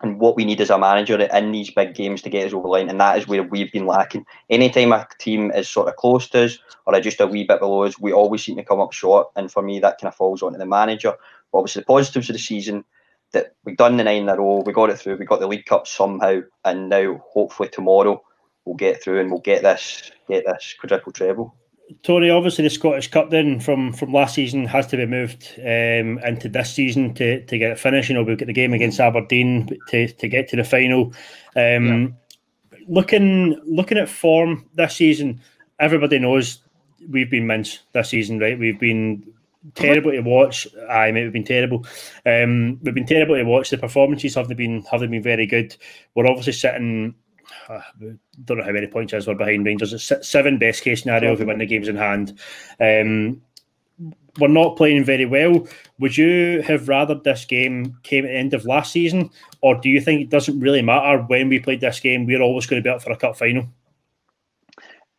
and what we need as a manager in these big games to get us over the line, and that is where we've been lacking. Anytime a team is sort of close to us or just a wee bit below us, we always seem to come up short. And for me, that kind of falls onto the manager. But obviously, the positives of the season that we've done the nine in a row, we got it through, we got the League Cup somehow, and now hopefully tomorrow we'll get through and we'll get this get this quadruple treble. Tony, obviously the Scottish Cup then from from last season has to be moved um, into this season to, to get it finished. You know, we've got the game against Aberdeen to, to get to the final. Um, yeah. Looking looking at form this season, everybody knows we've been mince this season, right? We've been terrible to watch. I mean, we've been terrible. Um, we've been terrible to watch. The performances haven't been haven't been very good. We're obviously sitting. Uh, don't know how many points is we're behind Rangers. It's seven best case scenario if we win the games in hand. Um, we're not playing very well. Would you have rather this game came at the end of last season, or do you think it doesn't really matter when we played this game? We're always going to be up for a cup final.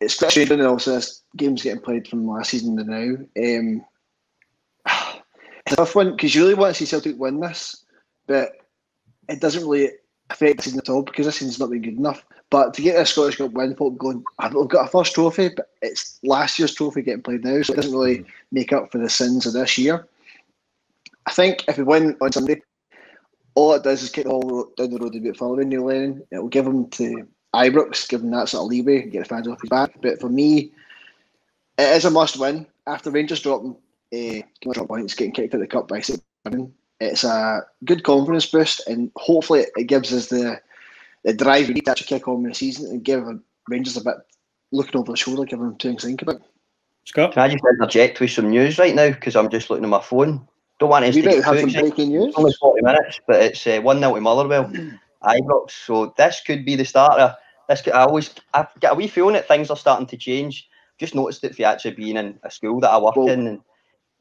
It's frustrating, and also this game's getting played from last season to now. Um, it's a tough one because you really want to see Celtic win this, but it doesn't really affect the season at all because this season's not been good enough. But to get a Scottish Cup win, people going, I've got a first trophy, but it's last year's trophy getting played now, so it doesn't really make up for the sins of this year. I think if we win on Sunday, all it does is kick all down the road a bit further in Neil Lennon. It will give them to Ibrox, give them that sort of leeway, and get the fans off his back. But for me, it is a must win. After Rangers dropping uh, drop points, getting kicked out of the cup by seven, it's a good confidence boost, and hopefully it gives us the the drive we need to actually kick on in the season and give Rangers a bit looking over the shoulder, giving them two to think about. Scott, can I just interject with some news right now because I'm just looking at my phone. Don't want to we have some breaking news. It's only forty minutes, but it's uh, one 0 to Motherwell, Ibrox. So this could be the starter. This could, I always I get a wee feeling that things are starting to change. Just noticed it for actually being in a school that I work well, in, and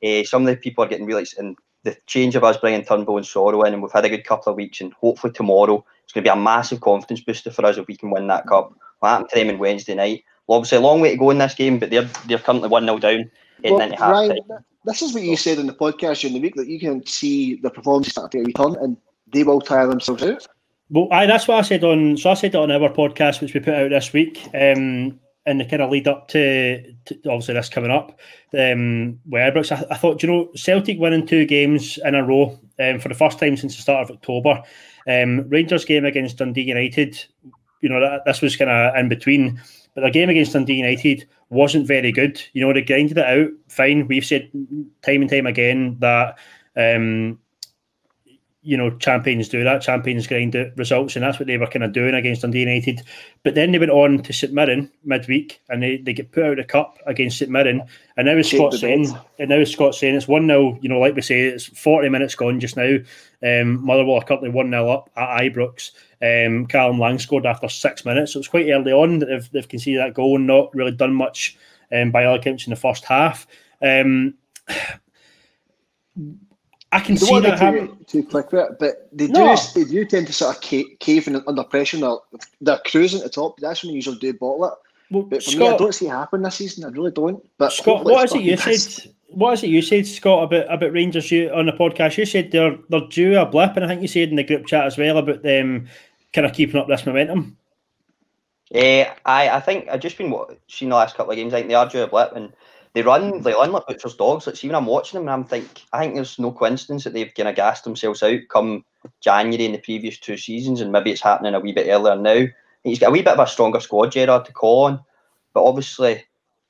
uh, some of the people are getting really and the change of us bringing Turnbull and Soro in, and we've had a good couple of weeks, and hopefully tomorrow it's going to be a massive confidence booster for us if we can win that cup. What happened to them on Wednesday night? Well, obviously a long way to go in this game, but they're they're currently one 0 down. Well, Ryan, this is what you said in the podcast during the week that you can see the performance starting to return, and they will tire themselves out. Well, I, that's what I said on. So I said it on our podcast, which we put out this week. Um, in the kind of lead up to, to obviously this coming up, um, where Ibrox, I, I, thought, you know, Celtic winning two games in a row um, for the first time since the start of October. Um, Rangers game against Dundee United, you know, that, this was kind of in between. But the game against Dundee United wasn't very good. You know, they grinded it out fine. We've said time and time again that um, you know, champions do that. Champions grind out results, and that's what they were kind of doing against Dundee United. But then they went on to St Mirren midweek, and they, they get put out of the cup against St Mirren. And now is Scott saying, and now is Scott saying it's one 0 You know, like we say, it's forty minutes gone just now. Um, Motherwell are currently one 0 up at Ibrox. Um, Callum Lang scored after six minutes, so it's quite early on that they've, they've conceded that goal and not really done much um, by all accounts in the first half. Um, I can see that too, too quick with it, but they no. do they do tend to sort of cave in under pressure. They're, they're cruising at the top. That's when they usually do bottle it. Well, but for Scott, me, I don't see it happen this season. I really don't. But Scott, what is it you said? What is it you said, Scott, about about Rangers? You on the podcast, you said they're they're due a blip, and I think you said in the group chat as well about them kind of keeping up this momentum. Uh, I I think I've just been seeing the last couple of games. I think they are due a blip, and they run they run like butcher's dogs. Like see when I'm watching them, and I'm think I think there's no coincidence that they've kind of gassed themselves out come January in the previous two seasons, and maybe it's happening a wee bit earlier now. He's got a wee bit of a stronger squad, Gerrard, to call on, but obviously.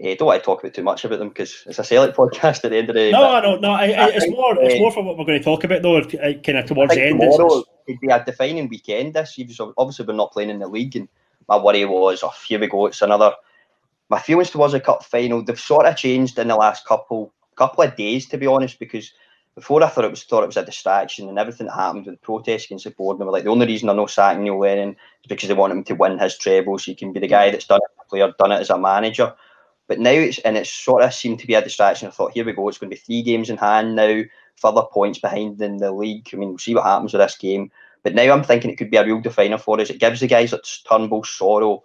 I don't want to talk about too much about them because it's a Celtic podcast at the end of the day. No, no, no. I, I, it's more, it's uh, more for what we're going to talk about though. Uh, kind of towards the end. Tomorrow it'd be a defining weekend. This obviously we're not playing in the league, and my worry was, oh, here we go. It's another my feelings towards the cup final they've sort of changed in the last couple couple of days, to be honest, because before I thought it was thought it was a distraction and everything that happened with the protest against the board. And they were like, the only reason they're not sacking Neil Lennon is because they want him to win his treble, so he can be the guy that's done it as a player, done it as a manager. But now it's and it's sort of seemed to be a distraction. I thought, here we go, it's going to be three games in hand now, further points behind in the league. I mean, we'll see what happens with this game. But now I'm thinking it could be a real definer for us. It gives the guys like Turnbull, Soro,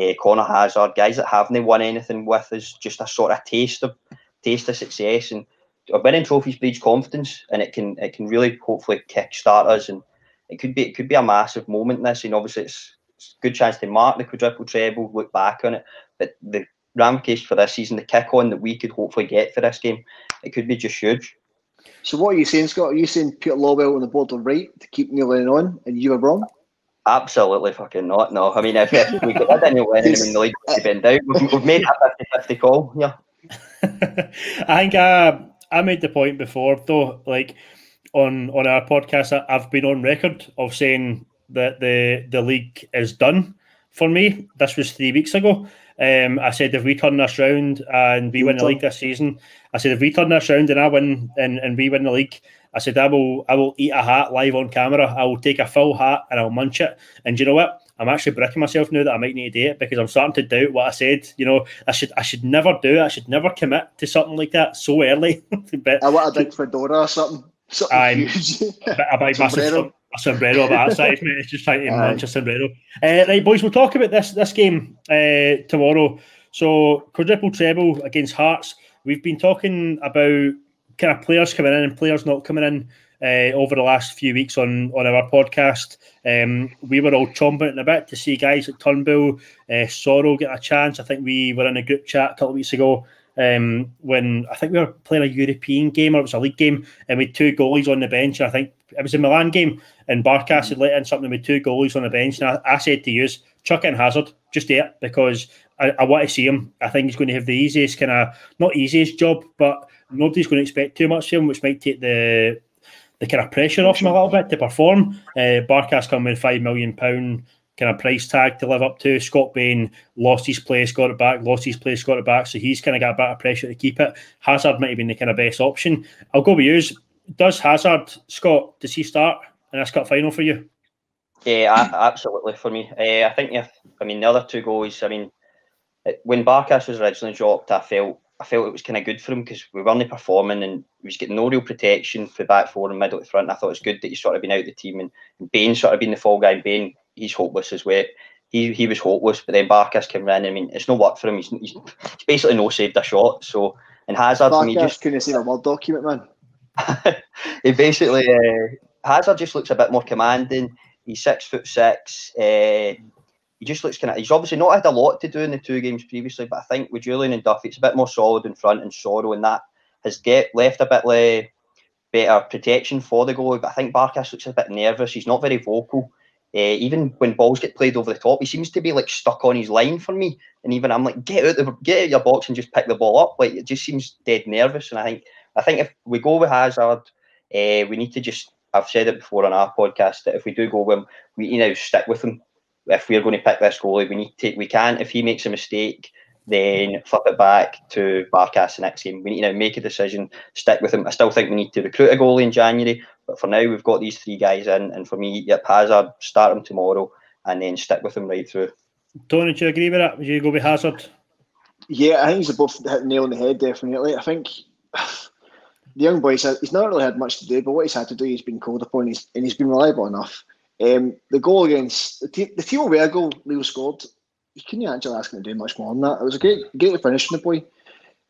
uh, Conor Hazard, guys that haven't won anything with us, just a sort of taste of taste of success and winning trophies breeds confidence, and it can it can really hopefully kickstart us, and it could be it could be a massive moment. This, and obviously it's, it's a good chance to mark the quadruple treble, look back on it, but the ramifications for this season, the kick on that we could hopefully get for this game, it could be just huge. So what are you saying, Scott? Are you saying Peter Lawwell on the board are right to keep Lennon on, and you were wrong? Absolutely fucking not. No, I mean, if, if we could have Daniel Lennon in the league, we've been down. We've, we've made a 50 50 call. Yeah. I think uh, I made the point before, though, like on on our podcast, I, I've been on record of saying that the the league is done for me. This was three weeks ago. Um, I said if we turn this round and we win the league this season, I said if we turn this round and I win and, and we win the league, I said I will I will eat a hat live on camera. I will take a full hat and I'll munch it. And you know what? I'm actually bricking myself now that I might need to do it because I'm starting to doubt what I said. You know, I should I should never do it. I should never commit to something like that so early. but I want a big fedora or something. something I'm, huge. I buy massive a sombrero about that size, mate. It's just trying to match a sombrero. Uh, right, boys, we'll talk about this this game uh, tomorrow. So quadruple treble against Hearts. We've been talking about kind of players coming in and players not coming in uh, over the last few weeks on on our podcast. Um, we were all chomping a bit to see guys like Turnbull, uh, Soro get a chance. I think we were in a group chat a couple of weeks ago um, when I think we were playing a European game or it was a league game, and we had two goalies on the bench. I think it was a Milan game, and Barkas had let in something with two goalies on the bench. And I, I said to you, chuck in Hazard, just it because I, I, want to see him. I think he's going to have the easiest kind of not easiest job, but nobody's going to expect too much of him, which might take the the kind of pressure off him a little bit to perform. Uh, coming with five million pound kind of price tag to live up to. Scott Bain lost his place, got it back, lost his place, got it back. So he's kind of got a bit of pressure to keep it. Hazard might have been the kind of best option. I'll go with you. Does Hazard, Scott, does he start in this cup final for you? Yeah, absolutely for me. Uh, I think if I mean the other two goals. I mean, when Barkas was originally dropped, I felt I felt it was kind of good for him because we weren't performing and he was getting no real protection for back four and middle to front. I thought it was good that he sort of been out of the team and, and Bain sort of been the fall guy. And Bain he's hopeless as well. He he was hopeless, but then Barkas came in. I mean, it's no work for him. He's, he's, he's basically no saved a shot. So and Hazard, Barkas me just couldn't save a word document, man. he basically uh, Hazard just looks a bit more commanding. He's six foot six. Uh, he just looks kind of. He's obviously not had a lot to do in the two games previously, but I think with Jullien and Duffy, it's a bit more solid in front and Soro, and that has get left a bit like, better protection for the goal. But I think Barkas looks a bit nervous. He's not very vocal. Uh, even when balls get played over the top, he seems to be like stuck on his line for me. And even I'm like, get out the get out your box and just pick the ball up. Like it just seems dead nervous. And I think I think if we go with Hazard, uh, we need to just. I've said it before on our podcast that if we do go with him, we you know stick with him. If we're going to pick this goalie, we need to. We can't. If he makes a mistake, then flip it back to Barkas the next game. We need to make a decision, stick with him. I still think we need to recruit a goalie in January, but for now we've got these three guys in, and for me, yep, Hazard, start him tomorrow, and then stick with him right through. Tony, do you agree with that? Would you go with Hazard? Yeah, I think he's both hit nail on the head, definitely. I think the young boy, he's not really had much to do, but what he's had to do, he's been called upon, he's, and he's been reliable enough. Um, the goal against the team, the team away goal Leo scored you couldn't actually ask him to do much more than that. It was a great, great finish from the boy.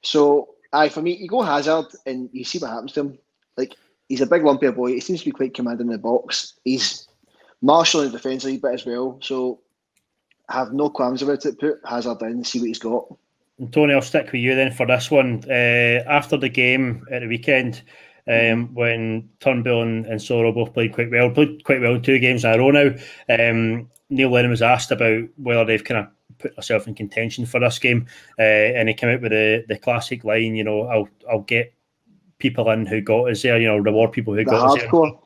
So, aye, for me, you go Hazard and you see what happens to him. Like, he's a big lumpy boy. He seems to be quite commanding in the box. He's marshalling the defence a little bit as well. So, I have no qualms about it. Put Hazard in and see what he's got. And Tony, I'll stick with you then for this one. Uh, after the game at the weekend, um, when Turnbull and, and Soro both played quite well, played quite well in two games in a row now. Um, Neil Lennon was asked about whether they've kind of put themselves in contention for this game, uh, and he came out with the, the classic line, you know, I'll I'll get people in who got us there, you know, reward people who the got hardcore. us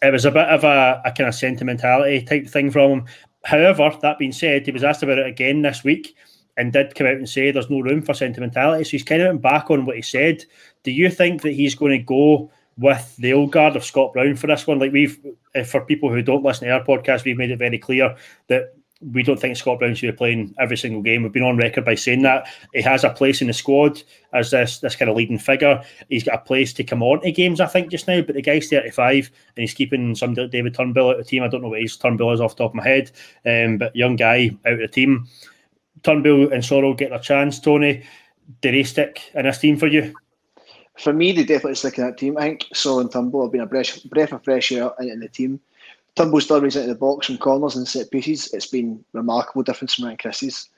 there. It was a bit of a, a kind of sentimentality type thing from him. However, that being said, he was asked about it again this week and did come out and say there's no room for sentimentality. So he's kind of went back on what he said. Do you think that he's going to go with the old guard of Scott Brown for this one. Like we've, uh, for people who don't listen to our podcast, we've made it very clear that we don't think Scott Brown should be playing every single game. We've been on record by saying that he has a place in the squad as this this kind of leading figure. He's got a place to come on to games, I think, just now. But the guy's 35 and he's keeping some David Turnbull out of the team. I don't know what his Turnbull is off the top of my head, um, but young guy out of the team. Turnbull and Soro get their chance. Tony, do they stick in this team for you? For me, they definitely stick in that team. I think Saul and Turnbull have been a breath, breath of fresh air in, the team. Turnbull's deliveries into the box from corners and set pieces. It's been remarkable difference from Ryan Christie's.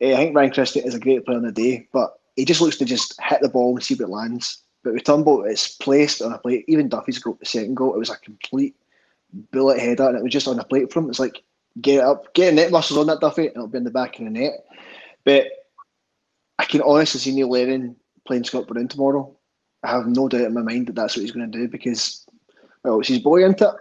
Uh, I think Ryan Christie is a great player on the day, but he just looks to just hit the ball and see where it lands. But with Turnbull, it's placed on a plate. Even Duffy's goal, the second goal, it was a complete bullet header, and it was just on a plate from him. It's like get it up, get net muscles on that Duffy, and it'll be in the back of the net. But I can honestly see Neil Lennon playing Scott Brown tomorrow. I have no doubt in my mind that that's what he's going to do because, well, it's his boy, isn't it?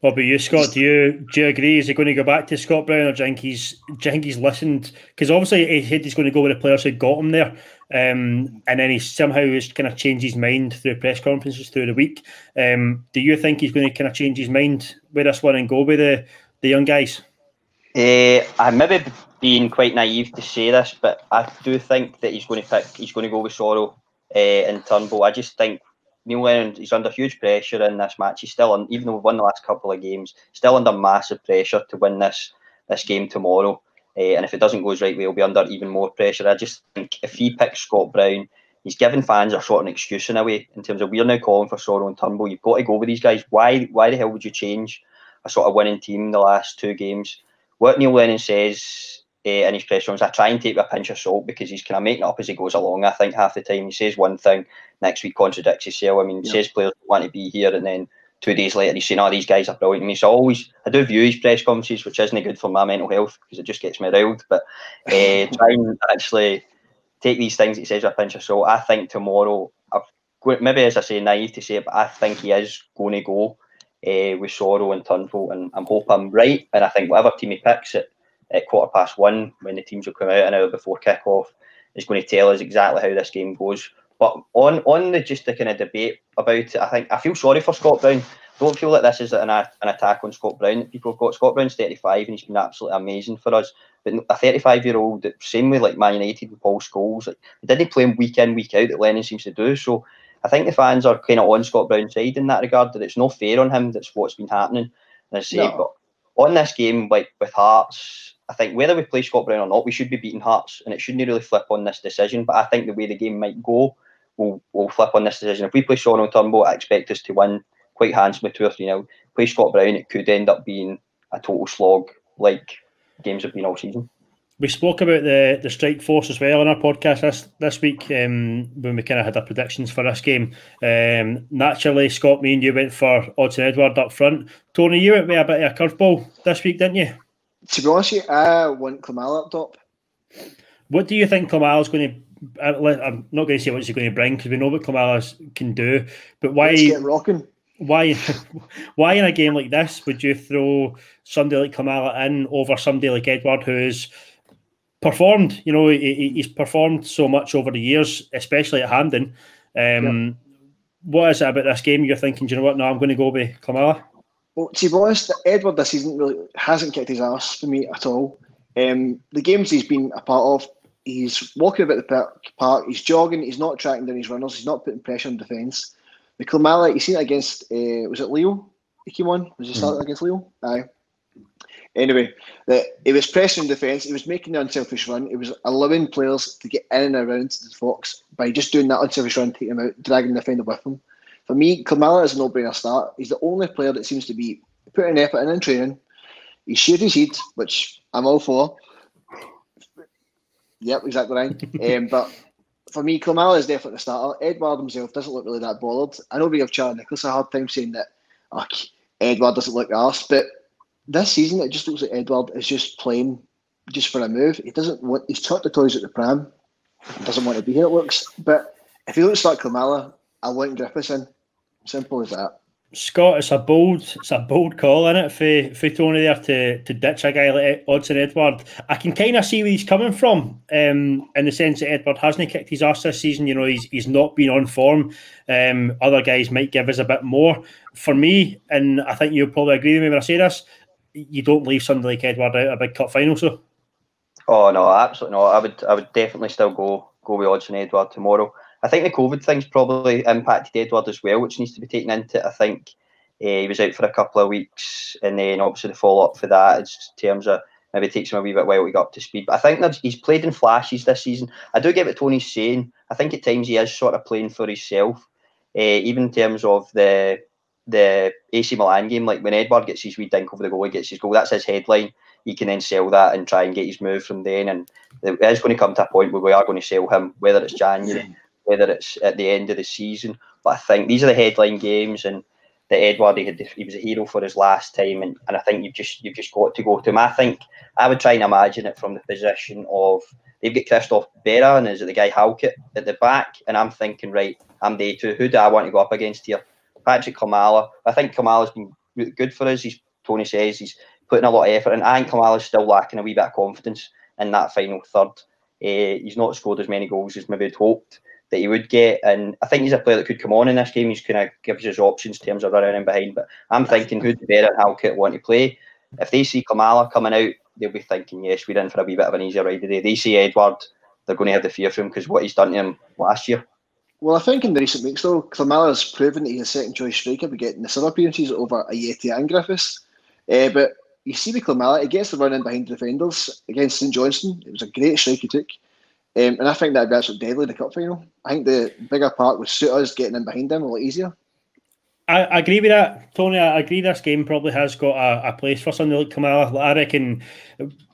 What about you, Scott? Do you do you agree? Is he going to go back to Scott Brown, or do you think he's, do you think he's listened? Because obviously he said he's going to go with the players who got him there, um, and then he somehow has kind of changed his mind through press conferences through the week. Um, do you think he's going to kind of change his mind with this one and go with the the young guys? Uh, I maybe being quite naive to say this, but I do think that he's going to pick. He's going to go with Soro uh, and Turnbull. I just think Neil Lennon he's under huge pressure in this match. He's still on, even though we've won the last couple of games, still under massive pressure to win this this game tomorrow. Uh, and if it doesn't go his right way, he'll be under even more pressure. I just think if he picks Scott Brown, he's giving fans a sort of an excuse in a way in terms of we're now calling for Soro and Turnbull. You've got to go with these guys. Why why the hell would you change a sort of winning team in the last two games? What Neil Lennon says in his press rooms. I try and take with a pinch of salt because he's kind of making it up as he goes along. I think half the time he says one thing, next week contradicts himself. I mean, yeah. says players want to be here, and then two days later he's saying, "Oh, these guys are brilliant." And he's always, I do view his press conferences, which isn't good for my mental health because it just gets me riled. But uh, try and actually take these things he says with a pinch of salt. I think tomorrow, I've, maybe as I say, naive to say it, but I think he is going to go. Uh, with Soro and Turnbull, and I'm hope I'm right. And I think whatever team he picks, it at quarter past one when the teams will come out an hour before kick-off is going to tell us exactly how this game goes. But on on the just the kind of debate about it, I think I feel sorry for Scott Brown. Don't feel like this is an, an attack on Scott Brown. People have got Scott Brown's 35 and he's been absolutely amazing for us. But a 35 year old, same way like Man United with Paul Scholes, like, he didn't play him week in, week out that Lennon seems to do. So I think the fans are kind of on Scott Brown's side in that regard, that it's not fair on him, that's what's been happening. And I say, no. but on this game, like with Hearts, I think whether we play Scott Brown or not, we should be beating Hearts, and it shouldn't really flip on this decision. But I think the way the game might go will will flip on this decision. If we play Sean Turnbull, I expect us to win quite handsomely, two or three now. Play Scott Brown, it could end up being a total slog, like games have been all season. We spoke about the the strike force as well on our podcast this this week um, when we kind of had our predictions for this game. Um, naturally, Scott, me and you went for Odsonne Edouard up front. Tony, you went with a bit of a curveball this week, didn't you? To be honest, you, I want Klimala up top. What do you think Klimala's going to? I'm not going to say what he's going to bring because we know what Klimala can do. But why? Let's get rocking. Why? why in a game like this would you throw somebody like Klimala in over somebody like Edouard, who's performed? You know, he, he's performed so much over the years, especially at Hampden. Um, yeah. What is it about this game you're thinking? Do you know what? No, I'm going to go with Klimala. Well, to be honest, Edouard this season really hasn't kicked his ass for me at all. Um, the games he's been a part of, he's walking about the park, he's jogging, he's not tracking down his runners, he's not putting pressure on defence. The Klimala, you seen it against, uh, was it Leo? He came on? Was he starting mm. against Leo? Aye. Anyway, the, it was pressing defence, it was making the unselfish run, it was allowing players to get in and around the Fox by just doing that unselfish run, taking him out, dragging the defender with him. For me, Klimala is a no-brainer start. He's the only player that seems to be putting effort in in training. He's shaved his head, which I'm all for. Yep, exactly right. um, but for me, Klimala is definitely the starter. Edouard himself doesn't look really that bothered. I know we have Charlie Nicholas a hard time saying that oh, Edouard doesn't look arse, but this season it just looks like Edouard is just playing just for a move. He doesn't want. He's chucked the toys at the pram. He doesn't want to be here. It looks, but if he looks like Klimala, I want Griffiths in. Simple as that. Scott, it's a bold, it's a bold call in it for, for Tony there to, to ditch a guy like Odsonne Edouard. I can kind of see where he's coming from, um, in the sense that Edouard hasn't kicked his ass this season. You know, he's he's not been on form. Um, other guys might give us a bit more. For me, and I think you'll probably agree with me when I say this, you don't leave somebody like Edouard out a big cup final. So, oh no, absolutely not. I would I would definitely still go go with Odsonne Edouard tomorrow. I think the COVID thing's probably impacted Edouard as well, which needs to be taken into. I think uh, he was out for a couple of weeks, and then obviously the follow up for that in terms of maybe it takes him a wee bit while to get up to speed. But I think he's played in flashes this season. I do get what Tony's saying. I think at times he is sort of playing for himself, uh, even in terms of the the AC Milan game. Like when Edouard gets his wee dink over the goal, he gets his goal. That's his headline. He can then sell that and try and get his move from then. And it is going to come to a point where we are going to sell him, whether it's January whether it's at the end of the season. But I think these are the headline games, and that Edouard he, had, he was a hero for his last time, and, and I think you've just you've just got to go to him. I think I would try and imagine it from the position of they've got Christophe Berra and is it the guy Halkett at the back, and I'm thinking right, I'm day two. Who do I want to go up against here? Patryk Klimala. I think Klimala's been good for us. He's Tony says he's putting a lot of effort, and I think Klimala's still lacking a wee bit of confidence in that final third. Uh, he's not scored as many goals as maybe had hoped that he would get. And I think he's a player that could come on in this game. He's kind of gives us options in terms of running in behind. But I'm thinking who Berra and Halkett want to play. If they see Klimala coming out, they'll be thinking, yes, we're in for a wee bit of an easier ride today. They see Edouard, they're going to have the fear for him because what he's done to him last year. Well, I think in the recent weeks, though, has proven that he's a second choice striker by getting the sub appearances over Ajeti and Griffiths. Uh, but you see with Klimala, he gets the run in behind the defenders against St Johnstone. It was a great strike he took. Um, and I think that'd be absolutely deadly in the cup final. I think the bigger part would suit us getting in behind them a lot easier. I, agree with that, Tony. I agree this game probably has got a, a place for somebody like Klimala. I reckon,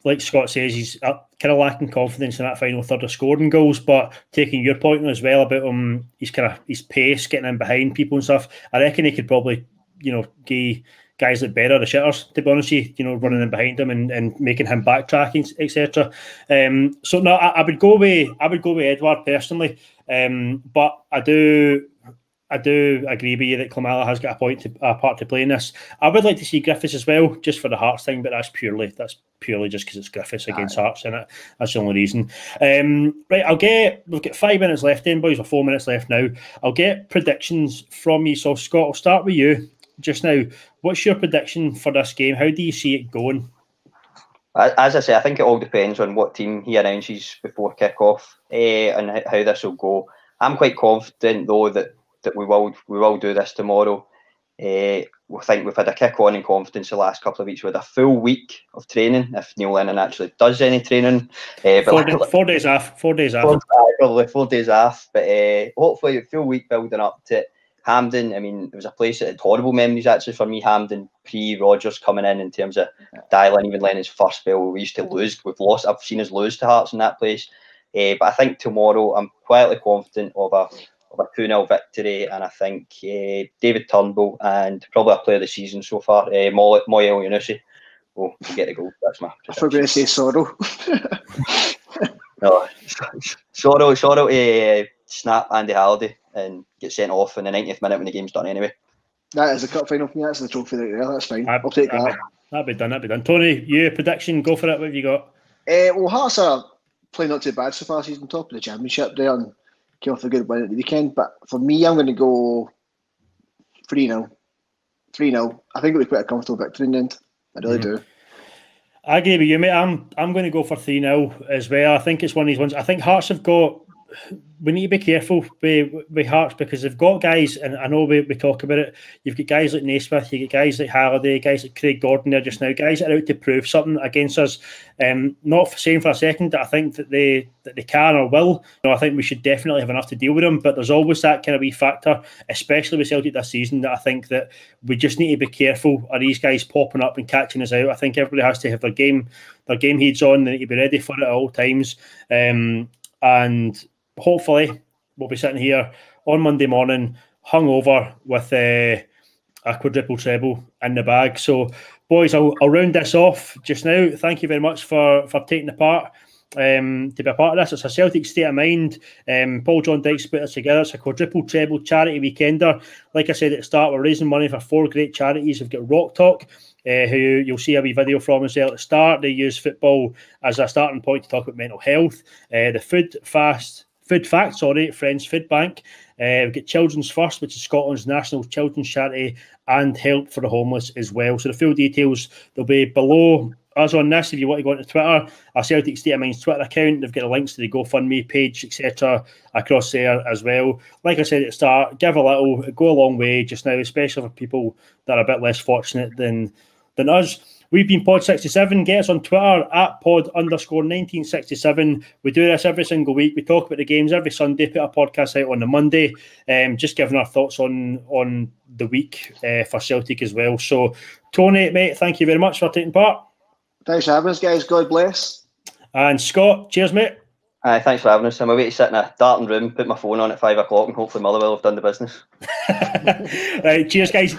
like Scott says, he's uh, kind of lacking confidence in that final third of scoring goals. But taking your point as well about him, he's kind of his pace, getting in behind people and stuff. I reckon he could probably, you know, give guys like Berra the shitters, to be honest with you, you know, running in behind him and, and making him backtracking, etc. Um, so no, I, I, would go with I would go with Edouard personally. Um, but I do I do agree with you that Klimala has got a point to a part to play in this. I would like to see Griffiths as well, just for the Hearts thing, but that's purely that's purely just because it's Griffiths against Hearts in it. That's the only reason. Um, right, I'll get we've got five minutes left in, boys, or four minutes left now. I'll get predictions from you. So Scott, I'll start with you just now. What's your prediction for this game? How do you see it going? As I say, I think it all depends on what team he announces before kick-off eh, and how this will go. I'm quite confident though that, that we will we will do this tomorrow. Uh, we think we've had a kick on in confidence the last couple of weeks with a full week of training. If Neil Lennon actually does any training, uh, but four, like, four, days off, four days off, four, probably four days off. But uh, hopefully, a full week building up to it. Hampden, I mean, it was a place that had horrible memories actually for me. Hampden pre Rodgers coming in in terms of dialing even Lennon's first spell. We used to lose. We've lost. I've seen us lose to Hearts in that place. Uh, but I think tomorrow I'm quietly confident of a of a 2 0 victory, and I think uh, David Turnbull and probably a player of the season so far, uh, Moy Elyounoussi, will get the goal. That's my. I forgot to say Soro. no, Soro, Soro uh, snap Andy Halliday and get sent off in the 90th minute when the game's done anyway. That is a cup final for me. That's the trophy there. That's fine. I'll take that. That'd be done. That'd be done. Tony, you prediction? Go for it. What have you got? Uh, well, Hearts are playing not too bad so far. Season top of the championship there and came off a good win at the weekend. But for me, I'm going to go three 0 three 0 I think it'll be quite a comfortable victory in the end. I really mm-hmm. do. I agree with you, mate. I'm I'm going to go for three 0 as well. I think it's one of these ones. I think Hearts have got we need to be careful with, with Hearts because they've got guys, and I know we, we talk about it. You've got guys like Naismith, you get guys like Halliday, guys like Craig Gordon there just now, guys that are out to prove something against us. Um, not saying for a second that I think that they that they can or will. You know, I think we should definitely have enough to deal with them, but there's always that kind of wee factor, especially with Celtic this season, that I think that we just need to be careful. Are these guys popping up and catching us out? I think everybody has to have their game their game heads on. They need to be ready for it at all times. Um, and hopefully we'll be sitting here on Monday morning, hungover with uh, a quadruple treble in the bag. So, boys, I'll, I'll round this off just now. Thank you very much for for taking the part. Um, to be a part of this, it's a Celtic state of mind. Um, Paul John Dykes put us together. It's a quadruple treble charity weekender. Like I said at the start, we're raising money for four great charities. We've got Rock Talk, uh, who you'll see a wee video from as well at the start. They use football as a starting point to talk about mental health. Uh, the Food Fast Food Fact, sorry, Friends Food Bank. Uh, we've got Children's First, which is Scotland's national children's charity, and Help for the Homeless as well. So the full details they'll be below us on this. If you want to go onto Twitter, our Celtic State of Mind's Twitter account, they've got the links to the GoFundMe page, etc., across there as well. Like I said at the start, give a little, go a long way just now, especially for people that are a bit less fortunate than than us. We've been Pod67. Get us on Twitter at pod underscore 1967. We do this every single week. We talk about the games every Sunday, put a podcast out on the Monday, um, just giving our thoughts on on the week uh, for Celtic as well. So, Tony, mate, thank you very much for taking part. Thanks for having us, guys. God bless. And Scott, cheers, mate. Aye, thanks for having us. I'm away to sit in a darting room, put my phone on at five o'clock, and hopefully Motherwell have done the business. right, cheers, guys.